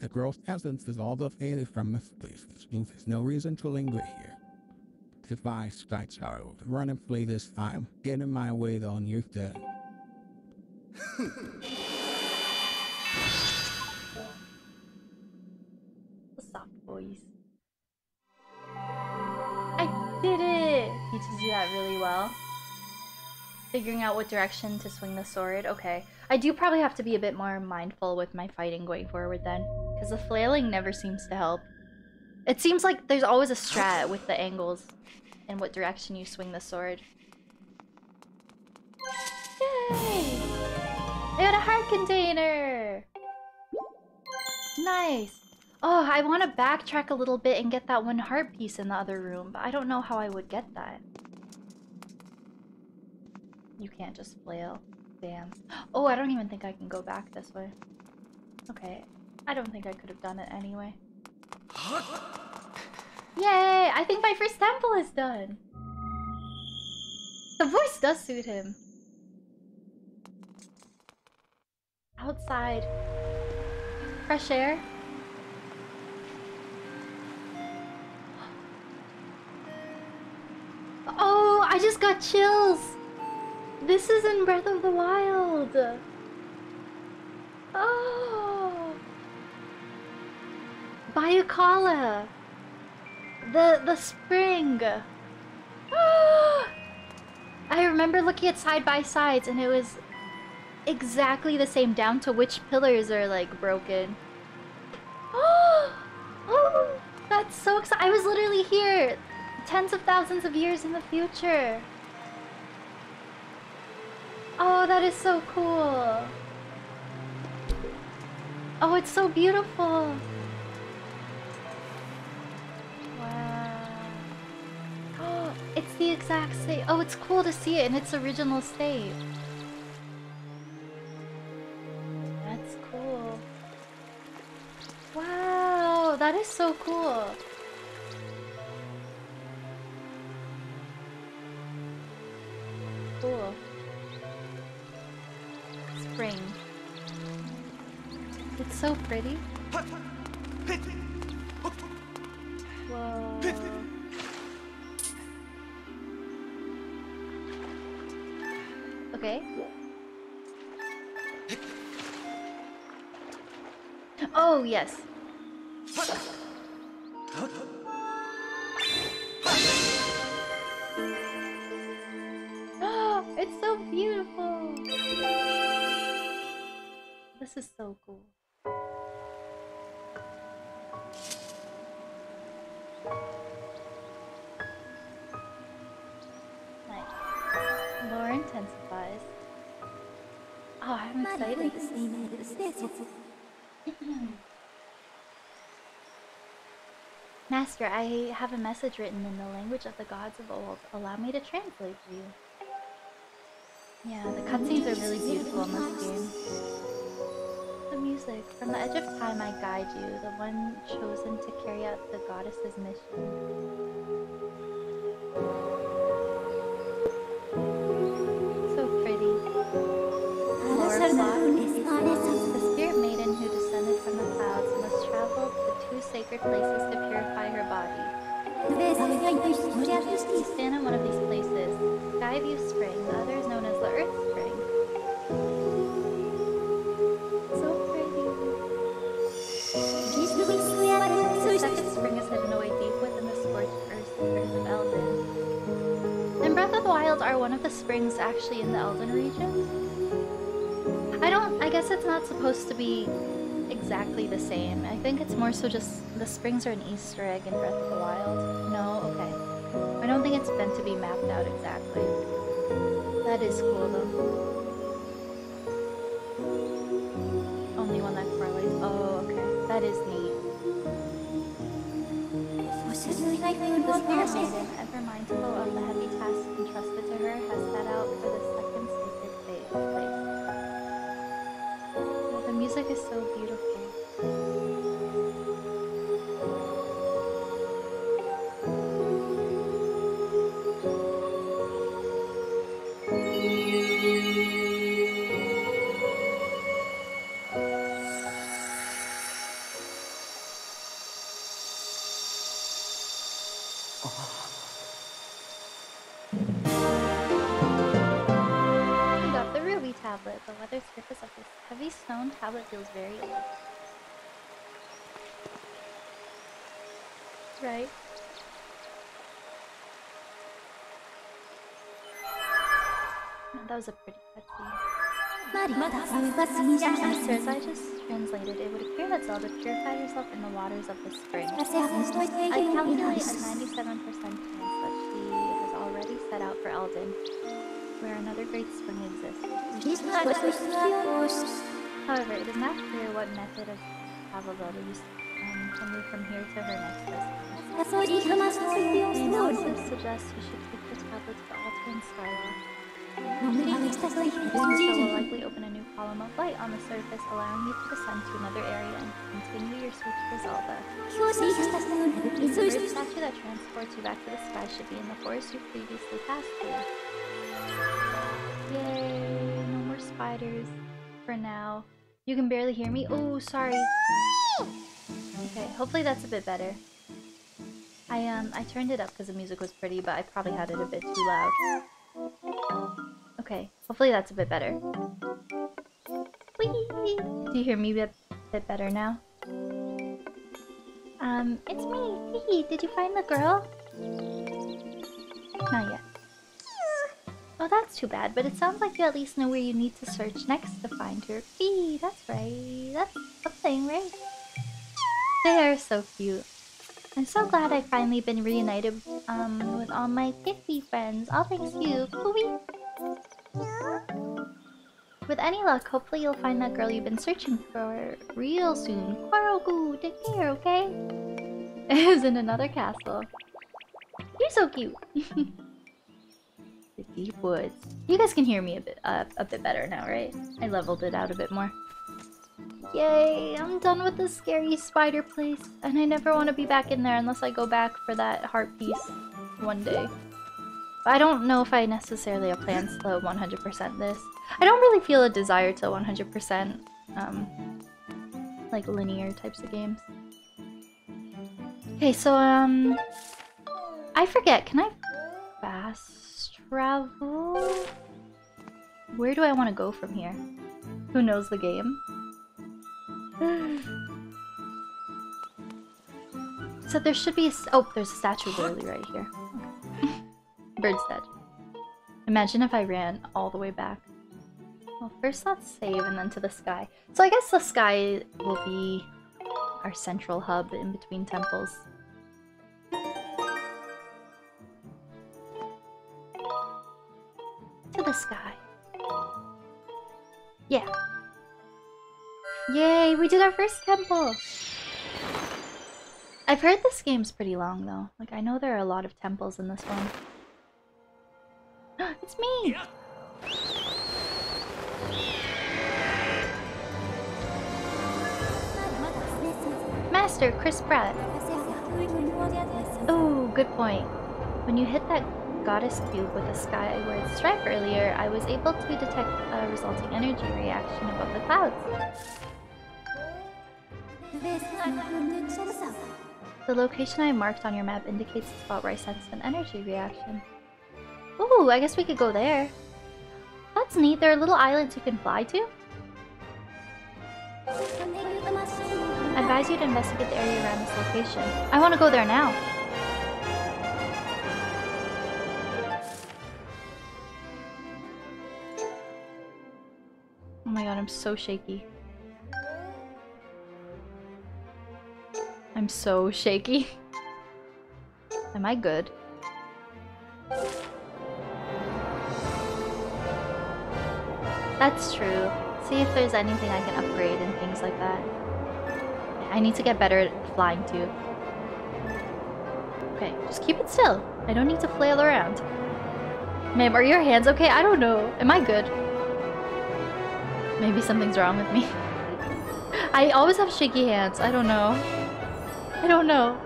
The girl's essence is all but faded from this place. There's no reason to linger here. Defy Sky Child. Run and play this time. Get in my way though and you're dead. <laughs> Figuring out what direction to swing the sword. Okay. I do probably have to be a bit more mindful with my fighting going forward then. Because the flailing never seems to help. It seems like there's always a strat with the angles and what direction you swing the sword. Yay! I got a heart container! Nice! Oh, I want to backtrack a little bit and get that one heart piece in the other room, but I don't know how I would get that. You can't just flail. Damn. <gasps> Oh, I don't even think I can go back this way. Okay. I don't think I could have done it anyway. <gasps> Yay! I think my first temple is done! The voice does suit him. Outside. Fresh air. <gasps> Oh, I just got chills! This is in Breath of the Wild! Oh! Bayakala! The the spring! <gasps> I remember looking at side by sides and it was exactly the same down to which pillars are like broken. <gasps> Oh, that's so exciting! I was literally here tens of thousands of years in the future. Oh, that is so cool. Oh, it's so beautiful. Wow. Oh, it's the exact same. Oh, it's cool to see it in its original state. That's cool. Wow, that is so cool. Cool. It's so pretty. Whoa. Okay. Oh, yes. Oh, this is so cool. Nice. Lore intensifies. Oh, I'm excited. Master, I have a message written in the language of the gods of old. Allow me to translate for you. Yeah, the cutscenes are really beautiful in this game. The music. From the edge of time I guide you, the one chosen to carry out the goddess's mission. So pretty. The spirit maiden who descended from the clouds must travel to two sacred places to purify her body. You stand in one of these places. Skyview Spring, the other is known as the Earth one of the springs actually in the Eldin region? I don't, I guess it's not supposed to be exactly the same. I think it's more so just the springs are an Easter egg in Breath of the Wild. No? Okay. I don't think it's meant to be mapped out exactly. That is cool though. Only one that correlates. Oh, okay. That is neat. The Right. That was a pretty cutscene. Answers, I just translated. It would appear that Zelda purified herself in the waters of the spring. I calculate a 97% chance that she has already set out for Eldin, where another great spring exists. However, it is not clear what method of travel Zelda used um, to move from here to her next destination. My analysis suggests you should keep the tablets to altar in Starlight. This will likely open a new column of light on the surface, allowing you to descend to another area and continue your search for Zelda. The bird statue that transports you back to the sky should be in the forest you previously passed through. Yay! No more spiders. For now. You can barely hear me? Oh, sorry. Okay, hopefully that's a bit better. I um I turned it up because the music was pretty, but I probably had it a bit too loud. Okay, hopefully that's a bit better. Whee! Do you hear me a bit, bit better now? Um, it's me. Hey, did you find the girl? Not yet. Oh, that's too bad, but it sounds like you at least know where you need to search next to find her. Hey, that's right. That's something, right? They are so cute. I'm so glad I've finally been reunited um, with all my Kikwi friends. All thanks to you. With any luck, hopefully you'll find that girl you've been searching for real soon. Korogu, take care, okay? <laughs> Is in another castle. You're so cute. <laughs> the deep woods. You guys can hear me a bit, uh, a bit better now, right? I leveled it out a bit more. Yay, I'm done with the scary spider place. And I never want to be back in there unless I go back for that heart piece one day. I don't know if I necessarily have plans to 100% this. I don't really feel a desire to 100% um, like linear types of games. Okay, so um, I forget, can I fast travel? Where do I want to go from here? Who knows the game? <sighs> so there should be a oh, there's a statue literally right here. <laughs> Bird statue. Imagine if I ran all the way back. Well, first let's save and then to the sky. So I guess the sky will be our central hub in between temples. To the sky. Yeah. Yay, we did our first temple! I've heard this game's pretty long though. Like, I know there are a lot of temples in this one. <gasps> it's me! Master, Chris Pratt. Oh, good point. When you hit that goddess cube with a skyward strike earlier, I was able to detect a resulting energy reaction above the clouds. The location I marked on your map indicates the spot where I sensed an energy reaction. Ooh, I guess we could go there. That's neat. There are little islands you can fly to. I advise you to investigate the area around this location. I want to go there now. Oh my god, I'm so shaky. I'm so shaky. <laughs> Am I good? That's true. See if there's anything I can upgrade and things like that. I need to get better at flying too. Okay, just keep it still. I don't need to flail around. Ma'am, are your hands okay? I don't know. Am I good? Maybe something's wrong with me. <laughs> I always have shaky hands. I don't know. I don't know.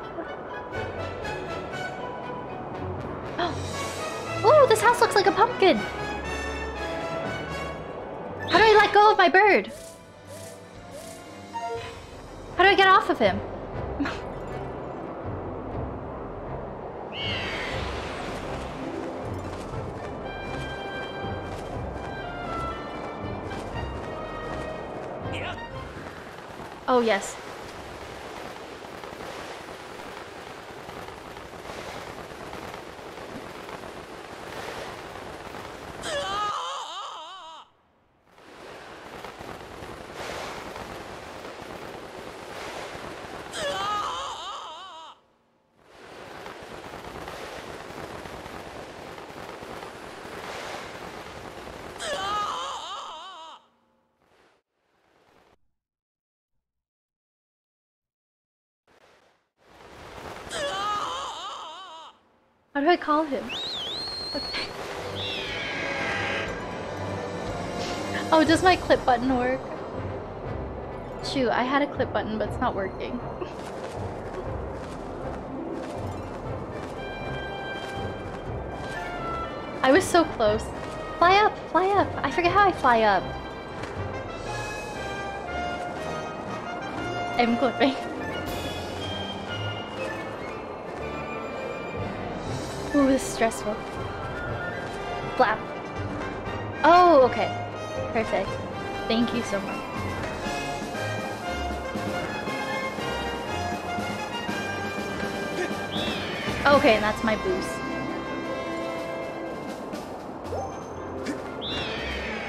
<gasps> Oh, this house looks like a pumpkin. How do I let go of my bird? How do I get off of him? <laughs> Oh, yes. Do I call him? Okay. Oh, does my clip button work? Shoot, I had a clip button, but it's not working. I was so close. Fly up, fly up. I forget how I fly up. I'm clipping. Ooh, this is stressful. Flap. Oh, okay. Perfect. Thank you so much. Okay, and that's my boost.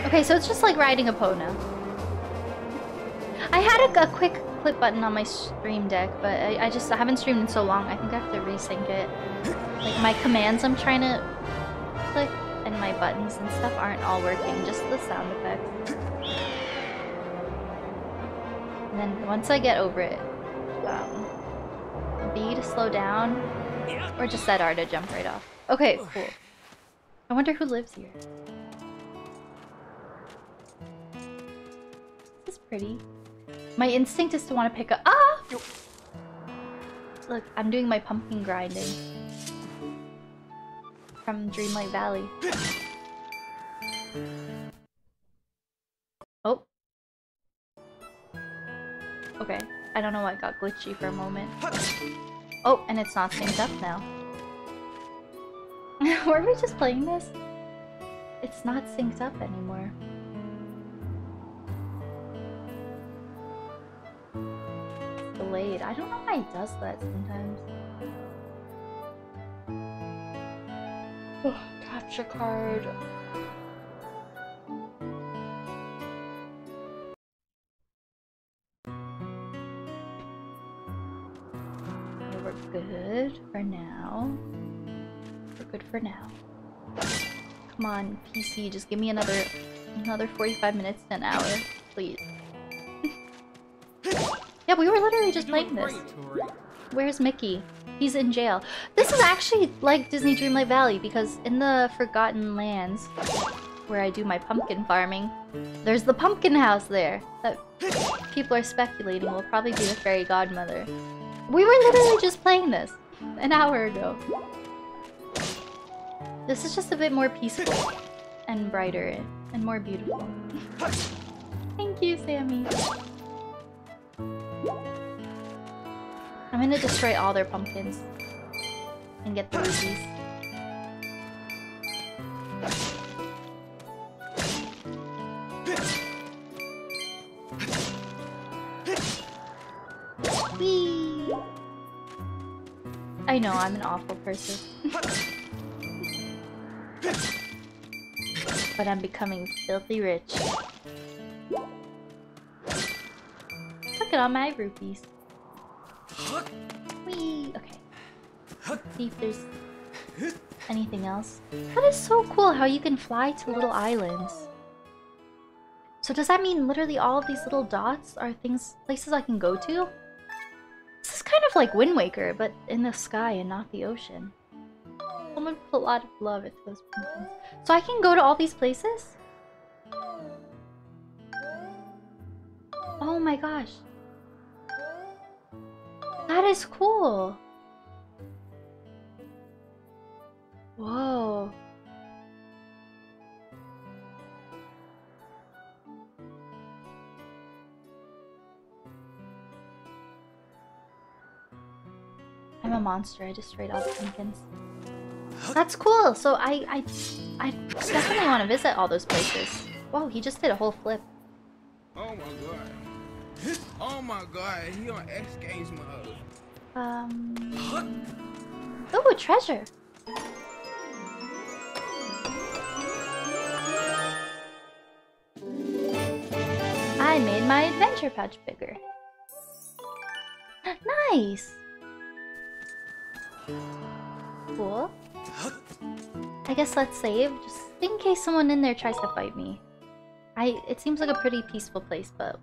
Okay, so it's just like riding a Pona. I had a, a quick clip button on my stream deck, but I, I just I haven't streamed in so long. I think I have to resync it. Like my commands I'm trying to click and my buttons and stuff aren't all working, just the sound effects. And then once I get over it, um, B to slow down, or just set R to jump right off. Okay, cool. I wonder who lives here. This is pretty. My instinct is to want to pick up- Ah! Look, I'm doing my pumpkin grinding. From Dreamlight Valley. Oh. Okay. I don't know why it got glitchy for a moment. Oh, and it's not synced up now. <laughs> Were we just playing this? It's not synced up anymore. Delayed. I don't know why it does that sometimes. Oh, capture card. Okay, we're good for now. We're good for now. Come on, PC, just give me another another 45 minutes to an hour, please. <laughs> yeah, we were literally just playing this. Where's Mickey? He's in jail. This is actually like Disney Dreamlight Valley because in the Forgotten Lands, where I do my pumpkin farming, there's the pumpkin house there that people are speculating will probably be the fairy godmother. We were literally just playing this an hour ago. This is just a bit more peaceful and brighter and more beautiful. <laughs> Thank you, Sammy. I'm gonna destroy all their pumpkins and get the rupees. Whee! I know, I'm an awful person. but I'm becoming filthy rich. Look at all my rupees. See if there's anything else. That is so cool how you can fly to little islands. So does that mean literally all of these little dots are things, places I can go to? This is kind of like Wind Waker, but in the sky and not the ocean. Someone put a lot of love into those pumpkins. So I can go to all these places? Oh my gosh. That is cool. Whoa. I'm a monster. I destroyed all the pumpkins. That's cool. So I, I, I definitely want to visit all those places. Whoa, he just did a whole flip. Oh my god. Oh my god, he on X Games mode. Um. Oh, a treasure. I made my adventure pouch bigger. <gasps> Nice. Cool. I guess let's save, just in case someone in there tries to fight me. I. It seems like a pretty peaceful place, but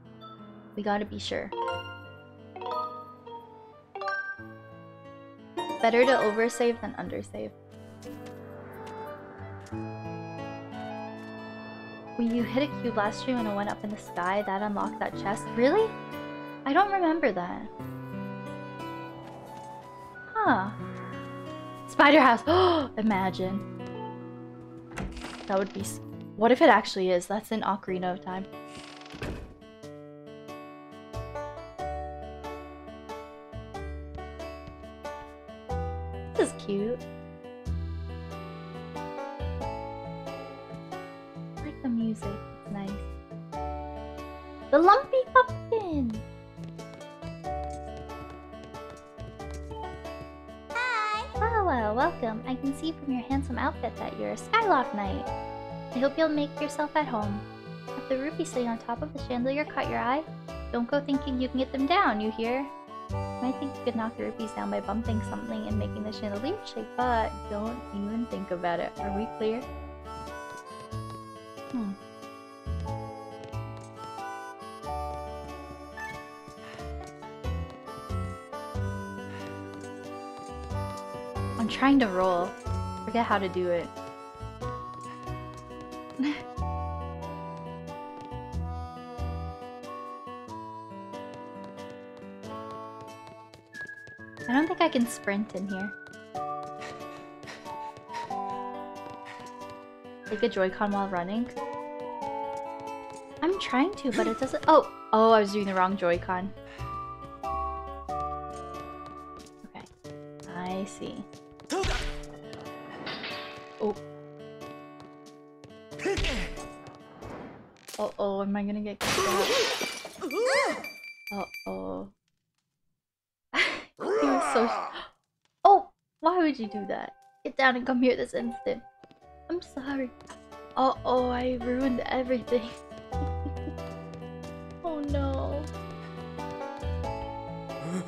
we gotta be sure. Better to oversave than undersave. When you hit a cube last stream and it went up in the sky, that unlocked that chest. Really? I don't remember that. Huh. Spider house. Oh, <gasps> Imagine. That would be. What if it actually is? That's in Ocarina of Time. This is cute. Welcome. I can see from your handsome outfit that you're a Skyloft Knight. I hope you'll make yourself at home. If the rupee sitting on top of the chandelier caught your eye, don't go thinking you can get them down, you hear? You might think you could knock the rupees down by bumping something and making the chandelier shake, but don't even think about it. Are we clear? Hmm. Trying to roll. Forget how to do it. I don't think I can sprint in here. Take a Joy-Con while running. I'm trying to, but it doesn't- Oh! Oh, I was doing the wrong Joy-Con. Am I gonna get kicked out? Uh oh. <laughs> he was so. Oh! Why would you do that? Get down and come here this instant. I'm sorry. Uh oh, I ruined everything. <laughs> oh no. <gasps>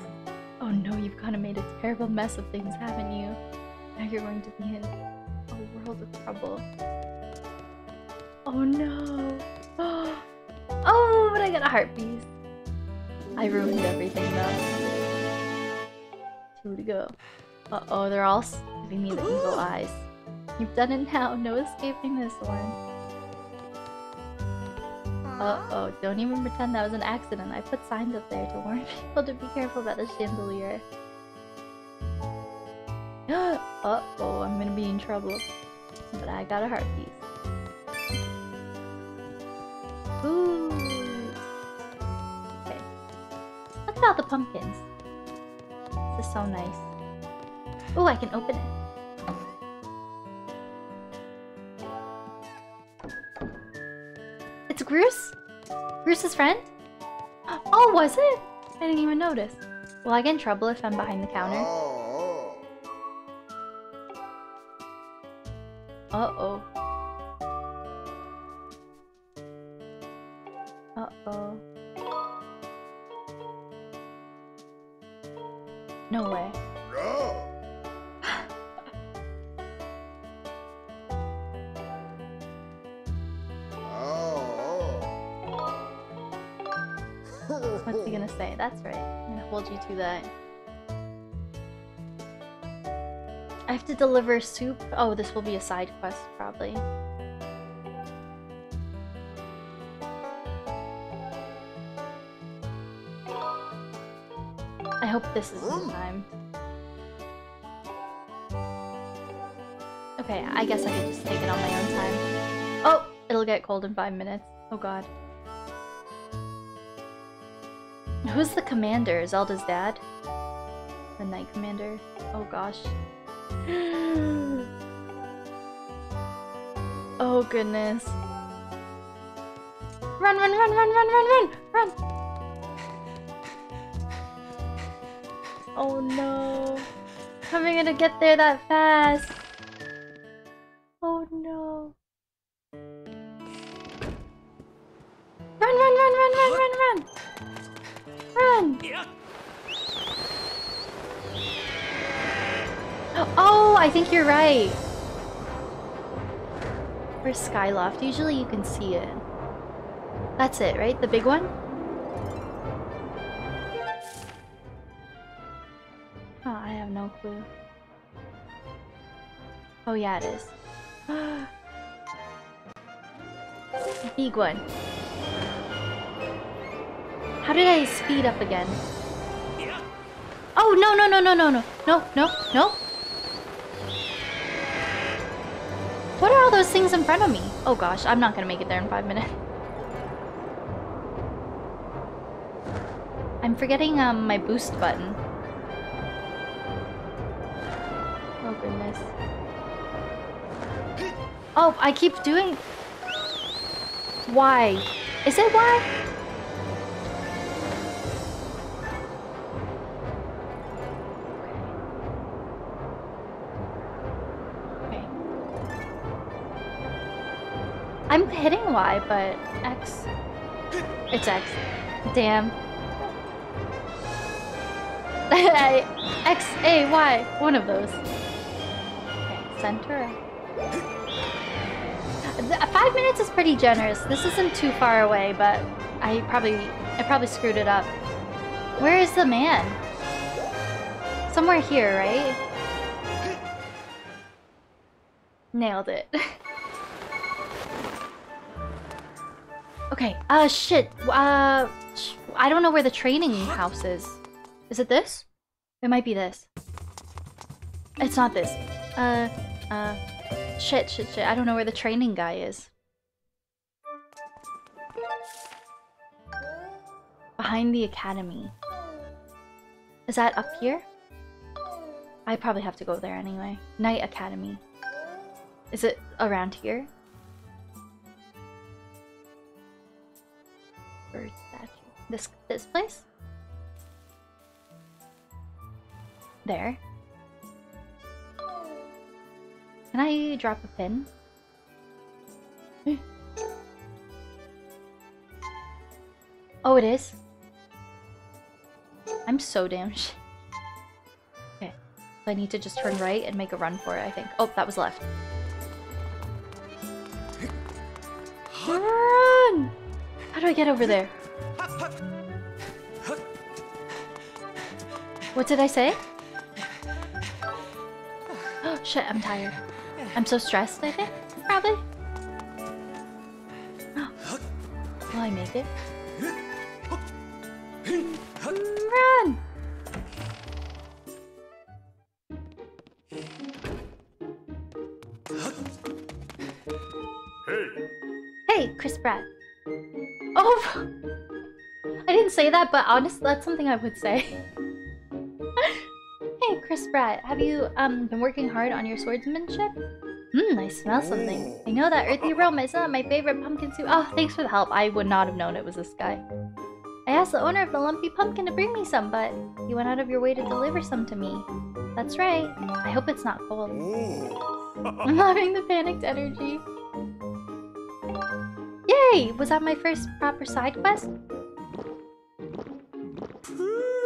Oh no, you've kind of made a terrible mess of things, haven't you? Now you're going to be in a world of trouble. Oh no. But I got a heart piece. I ruined everything though. Two to go. Uh oh, they're all giving me the evil <gasps> eyes. You've done it now, no escaping this one. Uh oh, don't even pretend that was an accident. I put signs up there to warn <laughs> people to be careful about the chandelier. <gasps> uh oh, I'm gonna be in trouble. But I got a heart piece. Ooh. At all the pumpkins. This is so nice. Oh, I can open it. It's Groose? Groose's friend? Oh, was it? I didn't even notice. Will I get in trouble if I'm behind the counter? Oh. Uh-oh. Uh-oh. That. I have to deliver soup. Oh, this will be a side quest, probably. I hope this is in mm. time. Okay, I guess I could just take it on my own time. Oh, it'll get cold in five minutes. Oh god. Who's the commander? Zelda's dad? The knight commander? Oh gosh. <gasps> oh goodness. Run, run, run, run, run, run, run! Run! Oh no. How am I gonna get there that fast? Skyloft? Usually you can see it. That's it, right? The big one? Oh, I have no clue. Oh yeah, it is. <gasps> Big one. How did I speed up again? Oh, no, no, no, no, no, no. No, no, no. What are all those things in front of me? Oh gosh, I'm not gonna make it there in five minutes. I'm forgetting um, my boost button. Oh goodness. Oh, I keep doing... Why? Is it why? Hitting Y, but X... It's X. Damn. <laughs> X, A, Y. One of those. Okay, center. Five minutes is pretty generous. This isn't too far away, but I probably I probably screwed it up. Where is the man? Somewhere here, right? Nailed it. <laughs> okay. Uh, shit. Uh, I don't know where the training house is. Is it this? It might be this. It's not this. Uh, uh, shit, shit, shit. I don't know where the training guy is. Behind the academy. Is that up here? I probably have to go there anyway. Knight Academy. Is it around here? Bird statue. This this place? There. Can I drop a pin? <gasps> oh, it is? I'm so damn Okay. So I need to just turn right and make a run for it, I think. Oh, that was left. Run! How do I get over there? What did I say? Oh shit, I'm tired. I'm so stressed, I think. Probably. <gasps> Will I make it? Run! Hey, Chris Pratt. Say that, but honestly, that's something I would say. <laughs> hey, Chris Pratt, have you um been working hard on your swordsmanship? Hmm, I smell something. I know that earthy aroma is not my favorite pumpkin soup. Oh, thanks for the help. I would not have known it was this guy. I asked the owner of the lumpy pumpkin to bring me some, but you went out of your way to deliver some to me. That's right. I hope it's not cold. <laughs> I'm loving the panicked energy. Yay! Was that my first proper side quest?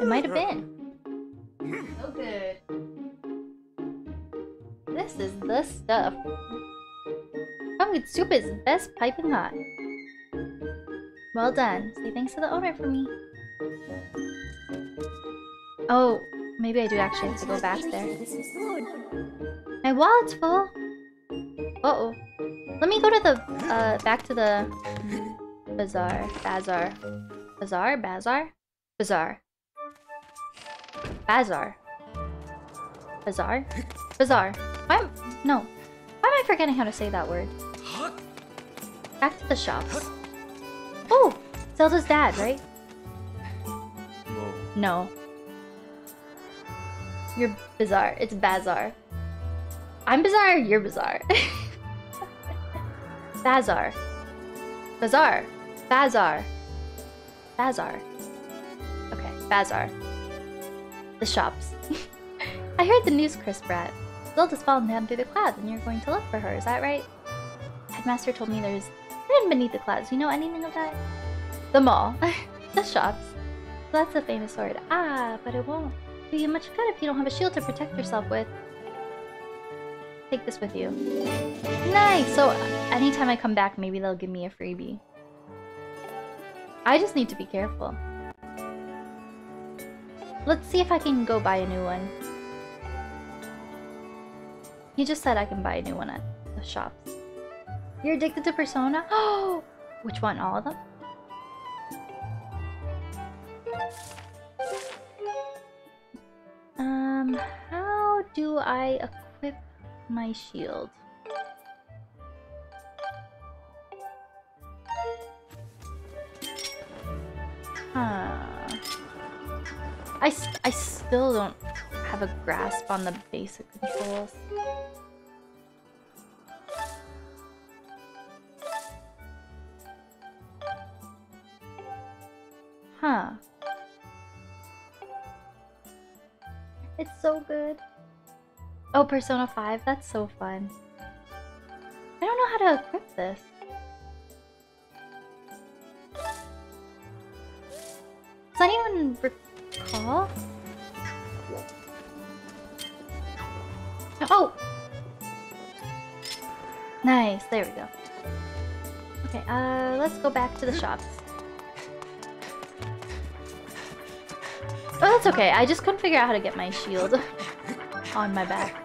It might have been. So good. This is the stuff. Pumpkin soup is the best piping hot. Well done. Say thanks to the owner for me. Oh, maybe I do actually have to go back there. My wallet's full. Uh-oh. Let me go to the, uh, back to the <laughs> bazaar. Bazaar. Bazaar? Bazaar? Bazaar. Bazaar. Bazaar? Bazaar. Why am- no. Why am I forgetting how to say that word? Back to the shops. Oh! Zelda's dad, right? No. No. You're bizarre. It's Bazaar. I'm bizarre, you're bizarre. <laughs> Bazaar. Bazaar. Bazaar. Bazaar. Okay, Bazaar. The shops. <laughs> I heard the news, Chris Pratt. Zelda's fallen down through the clouds and you're going to look for her, is that right? Headmaster told me there's hidden beneath the clouds. You know anything of that? The mall. <laughs> the shops. That's a famous sword. Ah, but it won't do you much good if you don't have a shield to protect yourself with. Take this with you. Nice! So, anytime I come back, maybe they'll give me a freebie. I just need to be careful. Let's see if I can go buy a new one. He just said I can buy a new one at the shops. You're addicted to Persona? Oh, <gasps> which one? All of them? Um, how do I equip my shield? Huh. I, I still don't have a grasp on the basic controls. Huh. It's so good. Oh, Persona 5? That's so fun. I don't know how to equip this. Does anyone recall? Oh! Nice, there we go. Okay, uh, let's go back to the shops. Oh, that's okay. I just couldn't figure out how to get my shield <laughs> on my back.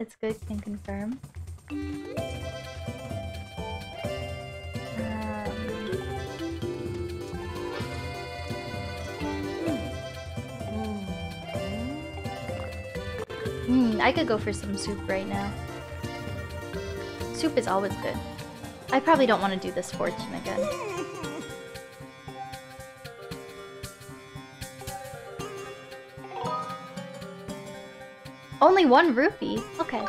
It's good, can confirm. Hmm, I could go for some soup right now. Soup is always good. I probably don't want to do this fortune again. Only one rupee? Okay.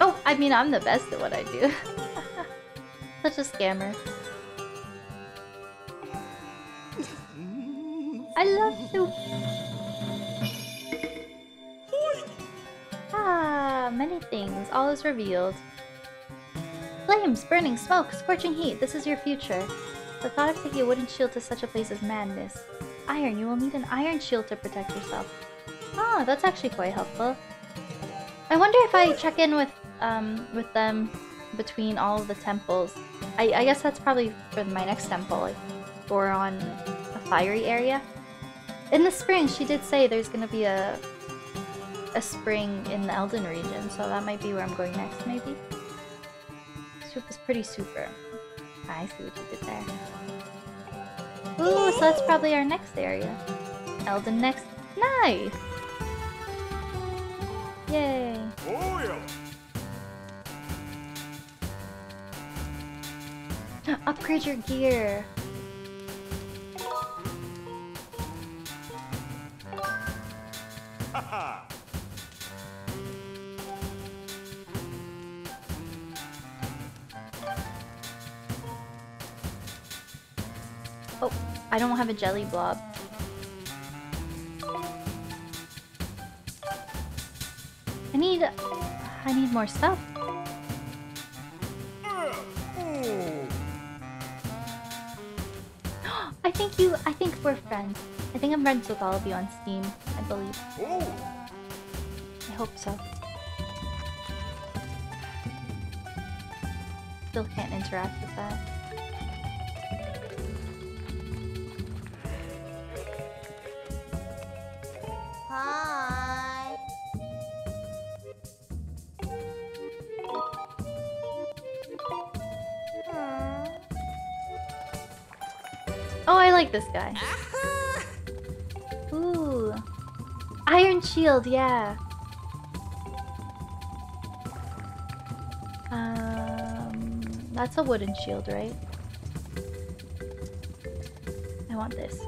Oh, I mean, I'm the best at what I do. <laughs> Such a scammer. Love soup. Ah, many things. All is revealed. Flames, burning, smoke, scorching heat. This is your future. The thought of taking a wooden shield to such a place is madness. Iron, you will need an iron shield to protect yourself. Ah, that's actually quite helpful. I wonder if I check in with um with them between all of the temples. I, I guess that's probably for my next temple, like, or on a fiery area. In the spring, she did say there's gonna be a a spring in the Eldin region, so that might be where I'm going next, maybe. Soup is pretty super. I see what you did there. Ooh, so that's probably our next area. Eldin next. Nice! Yay! <gasps> Upgrade your gear! I don't have a jelly blob. I need... I need more stuff. <gasps> I think you... I think we're friends. I think I'm friends with all of you on Steam, I believe. I hope so. Still can't interact with that. This guy. Ooh. Iron Shield, yeah. Um, that's a wooden shield, right? I want this.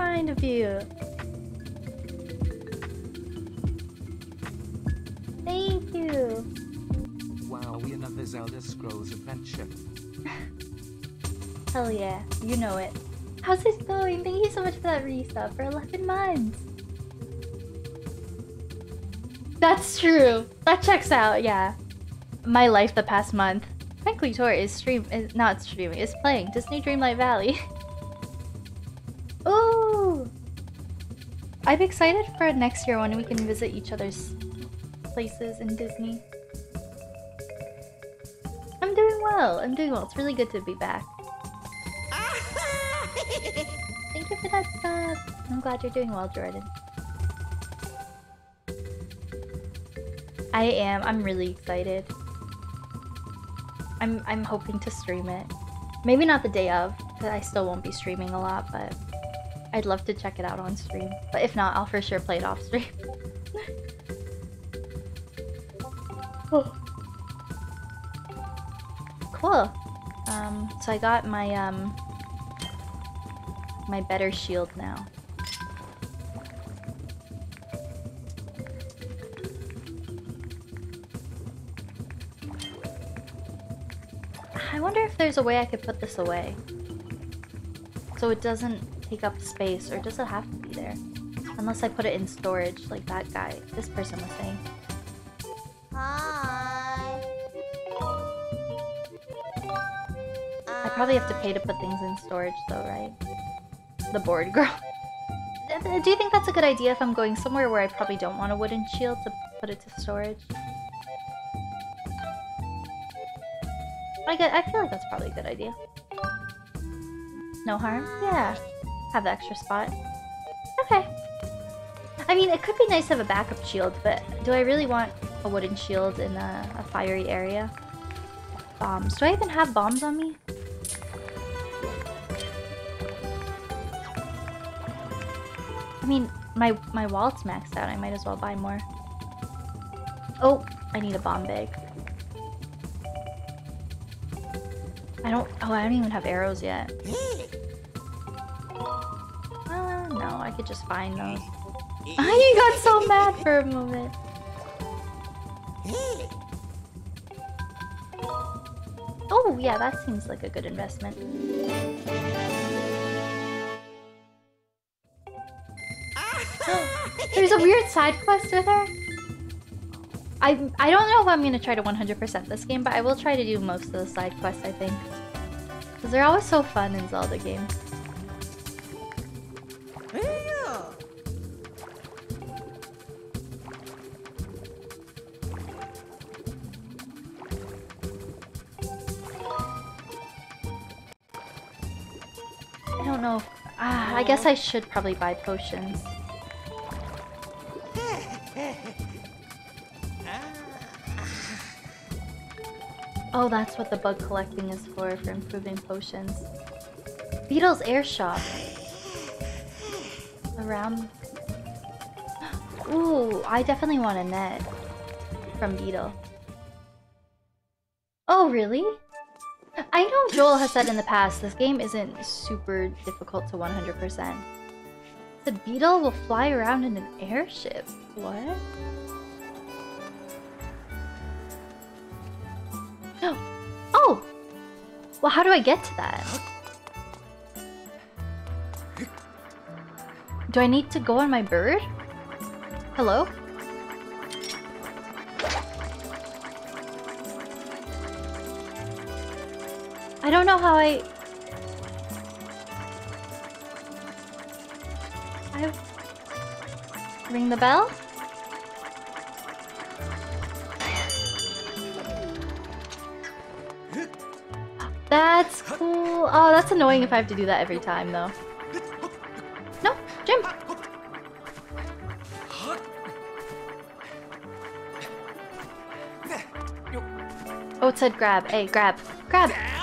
Kind of you. Thank you. Wow, we another Zelda Scrolls adventure. <laughs> Hell yeah, you know it. How's this going? Thank you so much for that resub for 11 months. That's true. That checks out, yeah. My life the past month. Frankly, Tor is stream is not streaming, is playing Disney Dreamlight Valley. <laughs> I'm excited for next year when we can visit each other's places in Disney. I'm doing well. I'm doing well. It's really good to be back. <laughs> Thank you for that sub. I'm glad you're doing well, Jordan. I am. I'm really excited. I'm I'm hoping to stream it. Maybe not the day of, because I still won't be streaming a lot, but I'd love to check it out on stream. But if not, I'll for sure play it off stream. <laughs> Cool. Um, so I got my um my better shield now. I wonder if there's a way I could put this away. So it doesn't take up space, or does it have to be there? Unless I put it in storage, like that guy, this person was saying. Hi. I probably have to pay to put things in storage though, right? The board girl. <laughs> Do you think that's a good idea if I'm going somewhere where I probably don't want a wooden shield to put it to storage? I get. I feel like that's probably a good idea. No harm? Yeah. Have the extra spot. Okay. I mean, it could be nice to have a backup shield, but do I really want a wooden shield in a, a fiery area? Bombs. Do I even have bombs on me? I mean, my my wallet's maxed out. I might as well buy more. Oh, I need a bomb bag. I don't. Oh, I don't even have arrows yet. I could just find those. <laughs> I got so mad for a moment. Oh, yeah, that seems like a good investment. <laughs> There's a weird side quest with her. I I don't know if I'm gonna try to 100% this game, but I will try to do most of the side quests, I think. Because they're always so fun in Zelda games. Don't know. Ah, I guess I should probably buy potions. Oh, that's what the bug collecting is for, for improving potions. Beedle's air shop. Around... Ooh, I definitely want a net from Beetle. Oh, really? I know Joel has said in the past this game isn't super difficult to 100%. The Beedle will fly around in an airship. What? Oh! <gasps> Oh! Well, how do I get to that? Do I need to go on my bird? Hello? I don't know how I... I... Ring the bell? That's cool. Oh, that's annoying if I have to do that every time, though. No, Jim. Oh, it said grab. Hey, grab. Grab.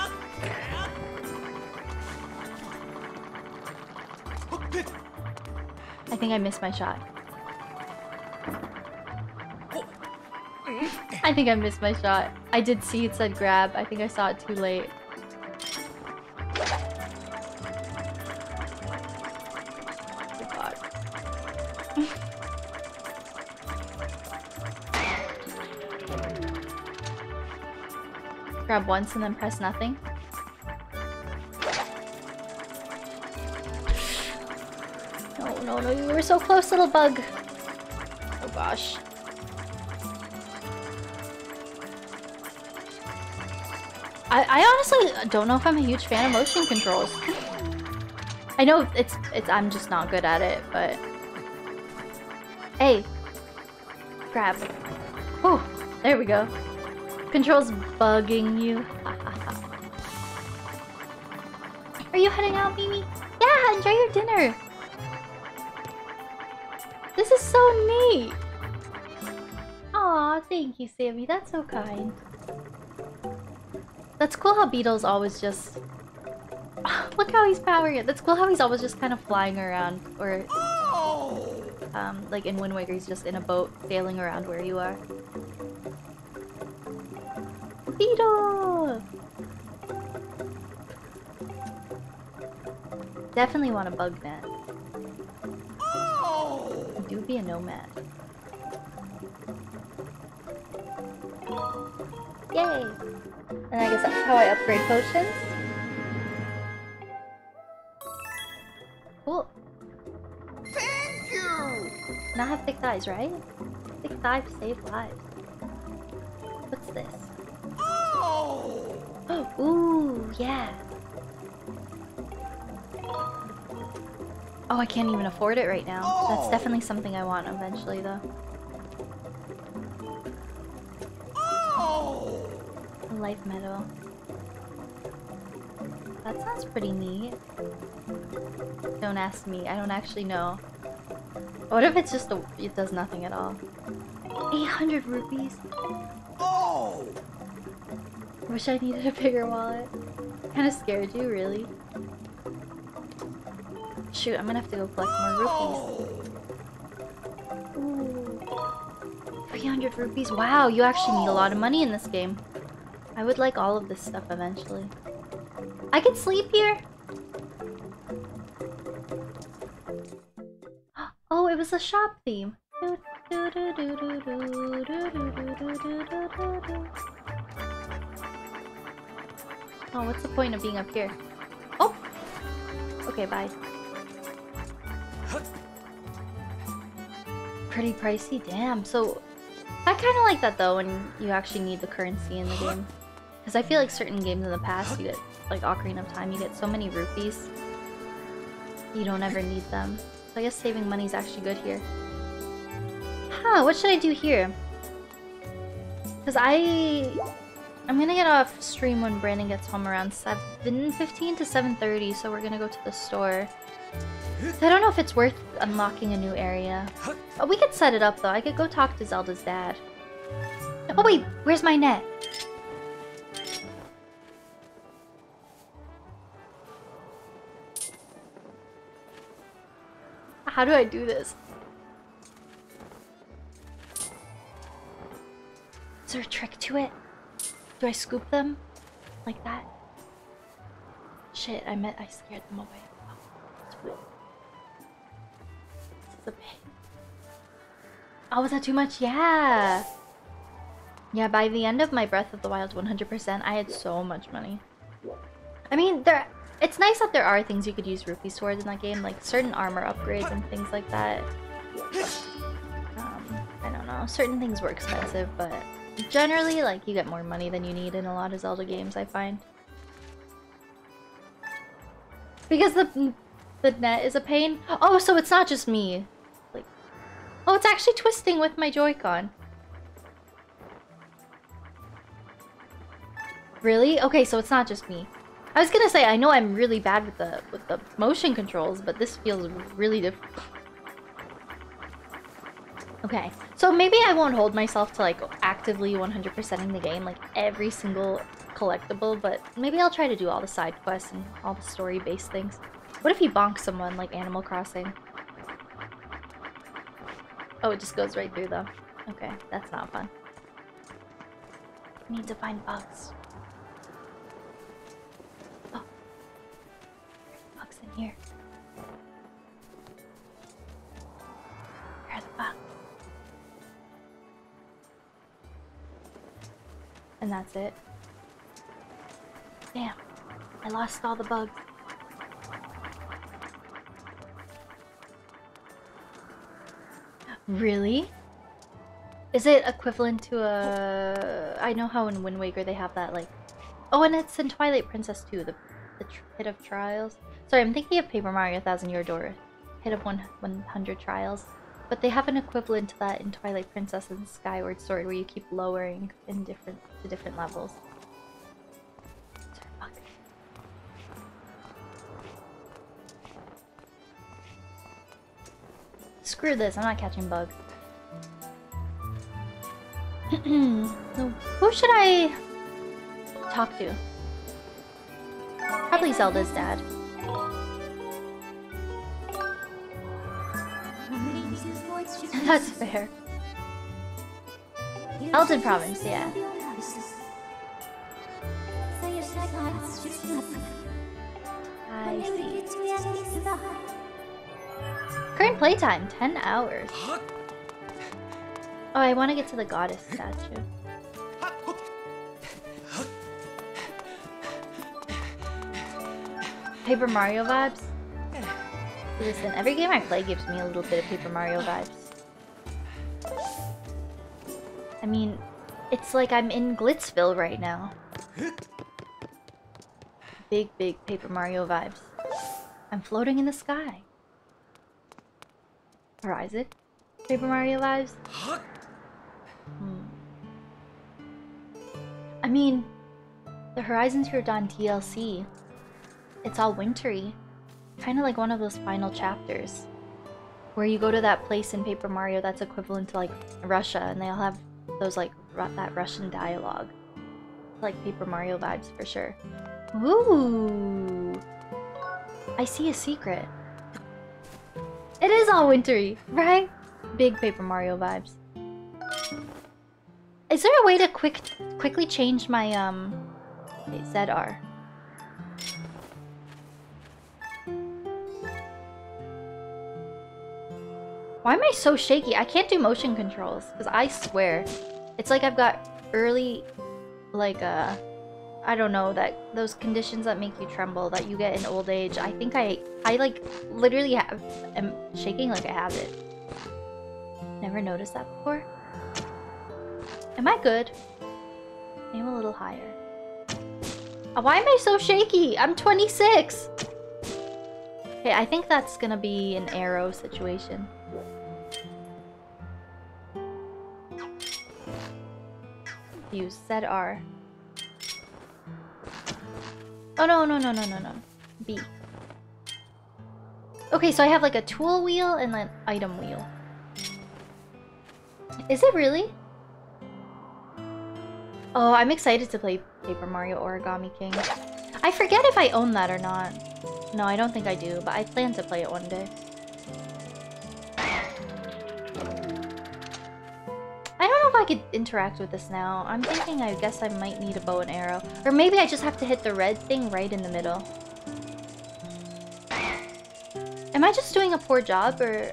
Think I missed my shot. I think I missed my shot. I did see it said grab. I think I saw it too late. Grab once and then press nothing. No, you were so close, little bug. Oh gosh. I, I honestly don't know if I'm a huge fan of motion controls. I know it's it's I'm just not good at it, but Hey. Grab. Oh, there we go. Controls bugging you. <laughs> Are you heading out, Mimi? Yeah, enjoy your dinner. So neat. Aw, thank you, Sammy. That's so kind. That's cool how Beedle's always just... <laughs> Look how he's powering it. That's cool how he's always just kind of flying around. Or, um, like in Wind Waker, he's just in a boat sailing around where you are. Beetle! Definitely want a bug net. Do be. Yay! And I guess that's how I upgrade potions. Cool. Thank you! Now I have thick thighs, right? Thick thighs save lives. What's this? Oh! <gasps> Ooh, yeah. Oh, I can't even afford it right now. That's Oh. definitely something I want eventually, though. Oh! A life medal. That sounds pretty neat. Don't ask me. I don't actually know. What if it's just a... It does nothing at all. 800 rupees? Oh! Wish I needed a bigger wallet. Kinda scared you, really. Shoot, I'm gonna have to go collect more rupees. Oh! Ooh. 300 rupees? Wow, you actually need a lot of money in this game. I would like all of this stuff eventually. I could sleep here? Oh, it was a shop theme. Oh, what's the point of being up here? Oh! Okay, bye. Pretty pricey, damn. So, I kind of like that though when you actually need the currency in the game. Because I feel like certain games in the past, you get, like Ocarina of Time, you get so many rupees. You don't ever need them. So I guess saving money is actually good here. Huh, what should I do here? Because I... I'm gonna get off stream when Brandon gets home around 7.15 to 7.30, so we're gonna go to the store. I don't know if it's worth unlocking a new area. Oh, we could set it up though. I could go talk to Zelda's dad. Oh wait, where's my net? How do I do this? Is there a trick to it? Do I scoop them? Like that? Shit, I meant I scared them away. Oh, bit. Oh, was that too much? Yeah! Yeah, by the end of my Breath of the Wild 100%, I had so much money. I mean, there. It's nice that there are things you could use rupees towards in that game, like certain armor upgrades and things like that. Um, I don't know. Certain things were expensive, but generally, like, you get more money than you need in a lot of Zelda games, I find. Because the the net is a pain. Oh, so it's not just me. Oh, it's actually twisting with my Joy-Con. Really? Okay, so it's not just me. I was gonna say I know I'm really bad with the with the motion controls, but this feels really different. Okay, so maybe I won't hold myself to like actively 100%ing the game, like every single collectible, but maybe I'll try to do all the side quests and all the story-based things. What if you bonk someone like Animal Crossing? Oh, it just goes right through them. Okay, that's not fun. Need to find bugs. Oh. Bugs in here. Where are the bugs? And that's it. Damn. I lost all the bugs. Really? Is it equivalent to a... I know how in Wind Waker they have that, like... Oh, and it's in Twilight Princess too, the, the Pit of Trials. Sorry, I'm thinking of Paper Mario 1000 Year Door. Pit of one, 100 Trials. But they have an equivalent to that in Twilight Princess and Skyward Sword where you keep lowering in different to different levels. Screw this, I'm not catching bugs. <clears throat> so, who should I talk to? Probably Zelda's dad. <laughs> That's fair. Eldin Province, yeah. I see. Playtime, 10 hours. Oh, I want to get to the goddess statue. Paper Mario vibes? Listen, every game I play gives me a little bit of Paper Mario vibes. I mean, it's like I'm in Glitzville right now. Big, big Paper Mario vibes. I'm floating in the sky. Horizon? Paper Mario vibes? Hmm. I mean, the Horizon Zero Dawn DLC. It's all wintry. Kind of like one of those final chapters. Where you go to that place in Paper Mario that's equivalent to like Russia and they all have those like ru that Russian dialogue. Like Paper Mario vibes for sure. Ooh! I see a secret. It is all wintry, right? Big Paper Mario vibes. Is there a way to quick quickly change my um ZR? Why am I so shaky? I can't do motion controls because I swear it's like I've got early like uh I don't know that those conditions that make you tremble that you get in old age. I think I I like literally have am shaking like I have it. Never noticed that before. Am I good? Aim a little higher. Uh, Why am I so shaky? I'm 26! Okay, I think that's gonna be an arrow situation. Use ZR. Oh no, no, no, no, no, no. B. Okay, so I have like a tool wheel and an item wheel. Is it really? Oh, I'm excited to play Paper Mario Origami King. I forget if I own that or not. No, I don't think I do, but I plan to play it one day. I could interact with this now. I'm thinking I guess I might need a bow and arrow. Or maybe I just have to hit the red thing right in the middle. Am I just doing a poor job, or...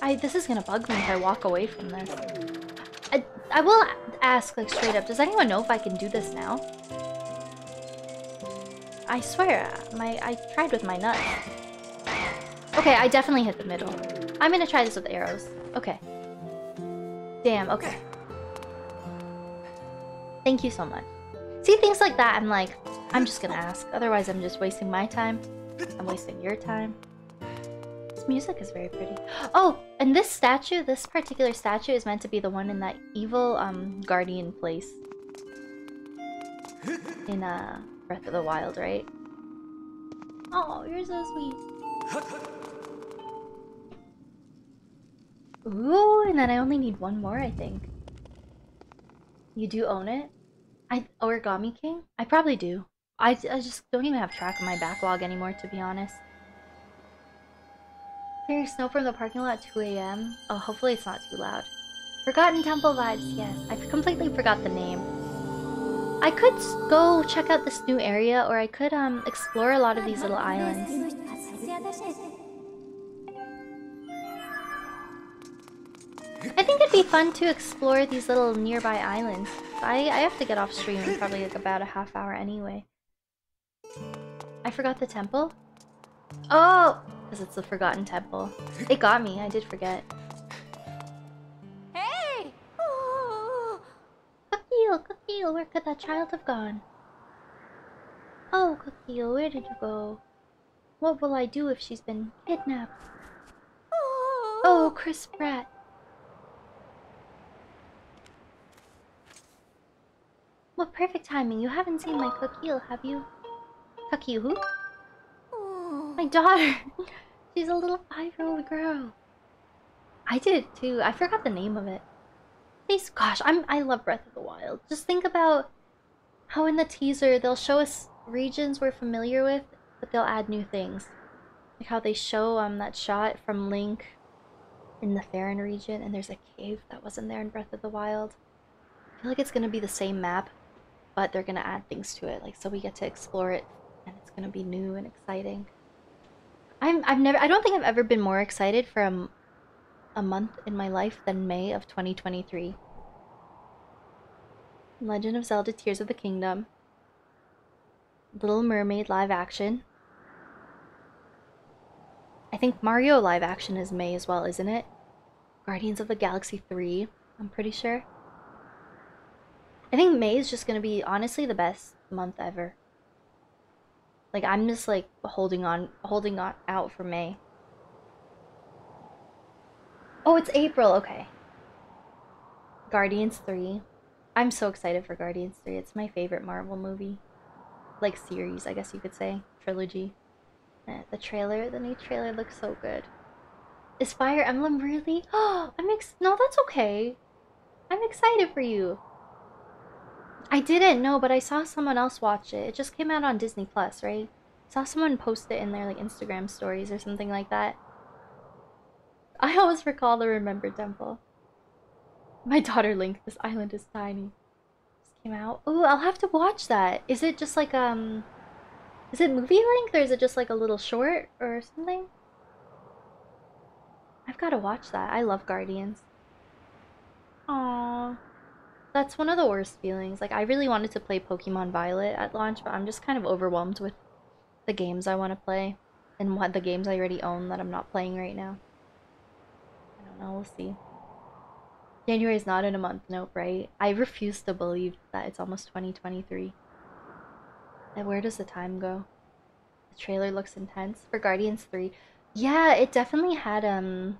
I, this is gonna bug me if I walk away from this. I, I will ask, like, straight up, does anyone know if I can do this now? I swear, my I tried with my nuts. Okay, I definitely hit the middle. I'm gonna try this with arrows. Okay. Damn, okay. Thank you so much. See, things like that, I'm like, I'm just gonna ask. Otherwise, I'm just wasting my time. I'm wasting your time. This music is very pretty. Oh, and this statue, this particular statue is meant to be the one in that evil um guardian place. In uh Breath of the Wild, right? Oh, you're so sweet. Ooh, and then I only need one more, I think. You do own it? I Origami King? I probably do. I, I just don't even have track of my backlog anymore, to be honest. Hearing snow from the parking lot at 2 a.m. Oh, hopefully it's not too loud. Forgotten Temple vibes, yes. I completely forgot the name. I could go check out this new area, or I could um explore a lot of these little islands. <laughs> I think it'd be fun to explore these little nearby islands. I, I have to get off stream in probably like about a half hour anyway. I forgot the temple? Oh! Because it's the Forgotten Temple. It got me, I did forget. Hey! <laughs> Kukiel, Kukiel, oh, oh, where could that child have gone? Oh, Kukiel, oh, where did you go? What will I do if she's been kidnapped? Oh, Chris Pratt. What perfect timing. You haven't seen my cookie, have you? Cookie who? My daughter. <laughs> She's a little five-year-old girl. I did it too. I forgot the name of it. Please, gosh, I'm I love Breath of the Wild. Just think about how in the teaser they'll show us regions we're familiar with, but they'll add new things. Like how they show um that shot from Link in the Faron region, and there's a cave that wasn't there in Breath of the Wild. I feel like it's gonna be the same map, but they're gonna add things to it, like so we get to explore it, and it's gonna be new and exciting. I'm I've never I don't think I've ever been more excited for a, a month in my life than May of 2023. Legend of Zelda Tears of the Kingdom. Little Mermaid live action. I think Mario live action is May as well, isn't it? Guardians of the Galaxy 3, I'm pretty sure. I think May is just gonna be honestly the best month ever. Like I'm just like holding on holding on out for May. Oh, it's April, okay. Guardians 3. I'm so excited for Guardians 3. It's my favorite Marvel movie. Like series, I guess you could say. Trilogy. Eh, the trailer, the new trailer looks so good. Is Fire Emblem really? Oh, <gasps> I'm ex- No, that's okay. I'm excited for you. I didn't know, but I saw someone else watch it. It just came out on Disney Plus, right? saw someone post it in their like Instagram stories or something like that. I always recall the Remember Temple. My daughter Link, this island is tiny. Just came out. Oh, I'll have to watch that. Is it just like um is it movie length or is it just like a little short or something? I've got to watch that. I love Guardians. Aww. That's one of the worst feelings. Like, I really wanted to play Pokemon Violet at launch, but I'm just kind of overwhelmed with the games I want to play. And what the games I already own that I'm not playing right now. I don't know, we'll see. January is not in a month, nope, right? I refuse to believe that it's almost 2023. And where does the time go? The trailer looks intense for Guardians 3. Yeah, it definitely had um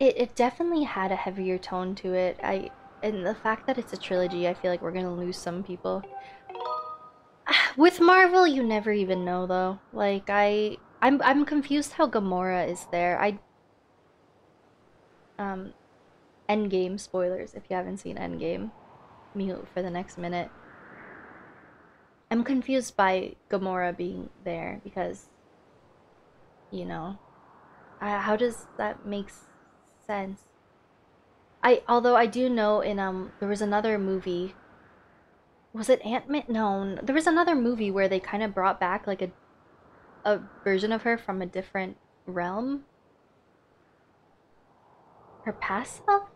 it it definitely had a heavier tone to it. I and the fact that it's a trilogy, I feel like we're going to lose some people. <sighs> With Marvel, you never even know though. Like I I'm I'm confused how Gamora is there. I um Endgame spoilers if you haven't seen Endgame. Mute for the next minute. I'm confused by Gamora being there because, you know, I, how does that make sense? I although I do know in um there was another movie. Was it Ant Man? No, there was another movie where they kind of brought back like a a version of her from a different realm. Her past self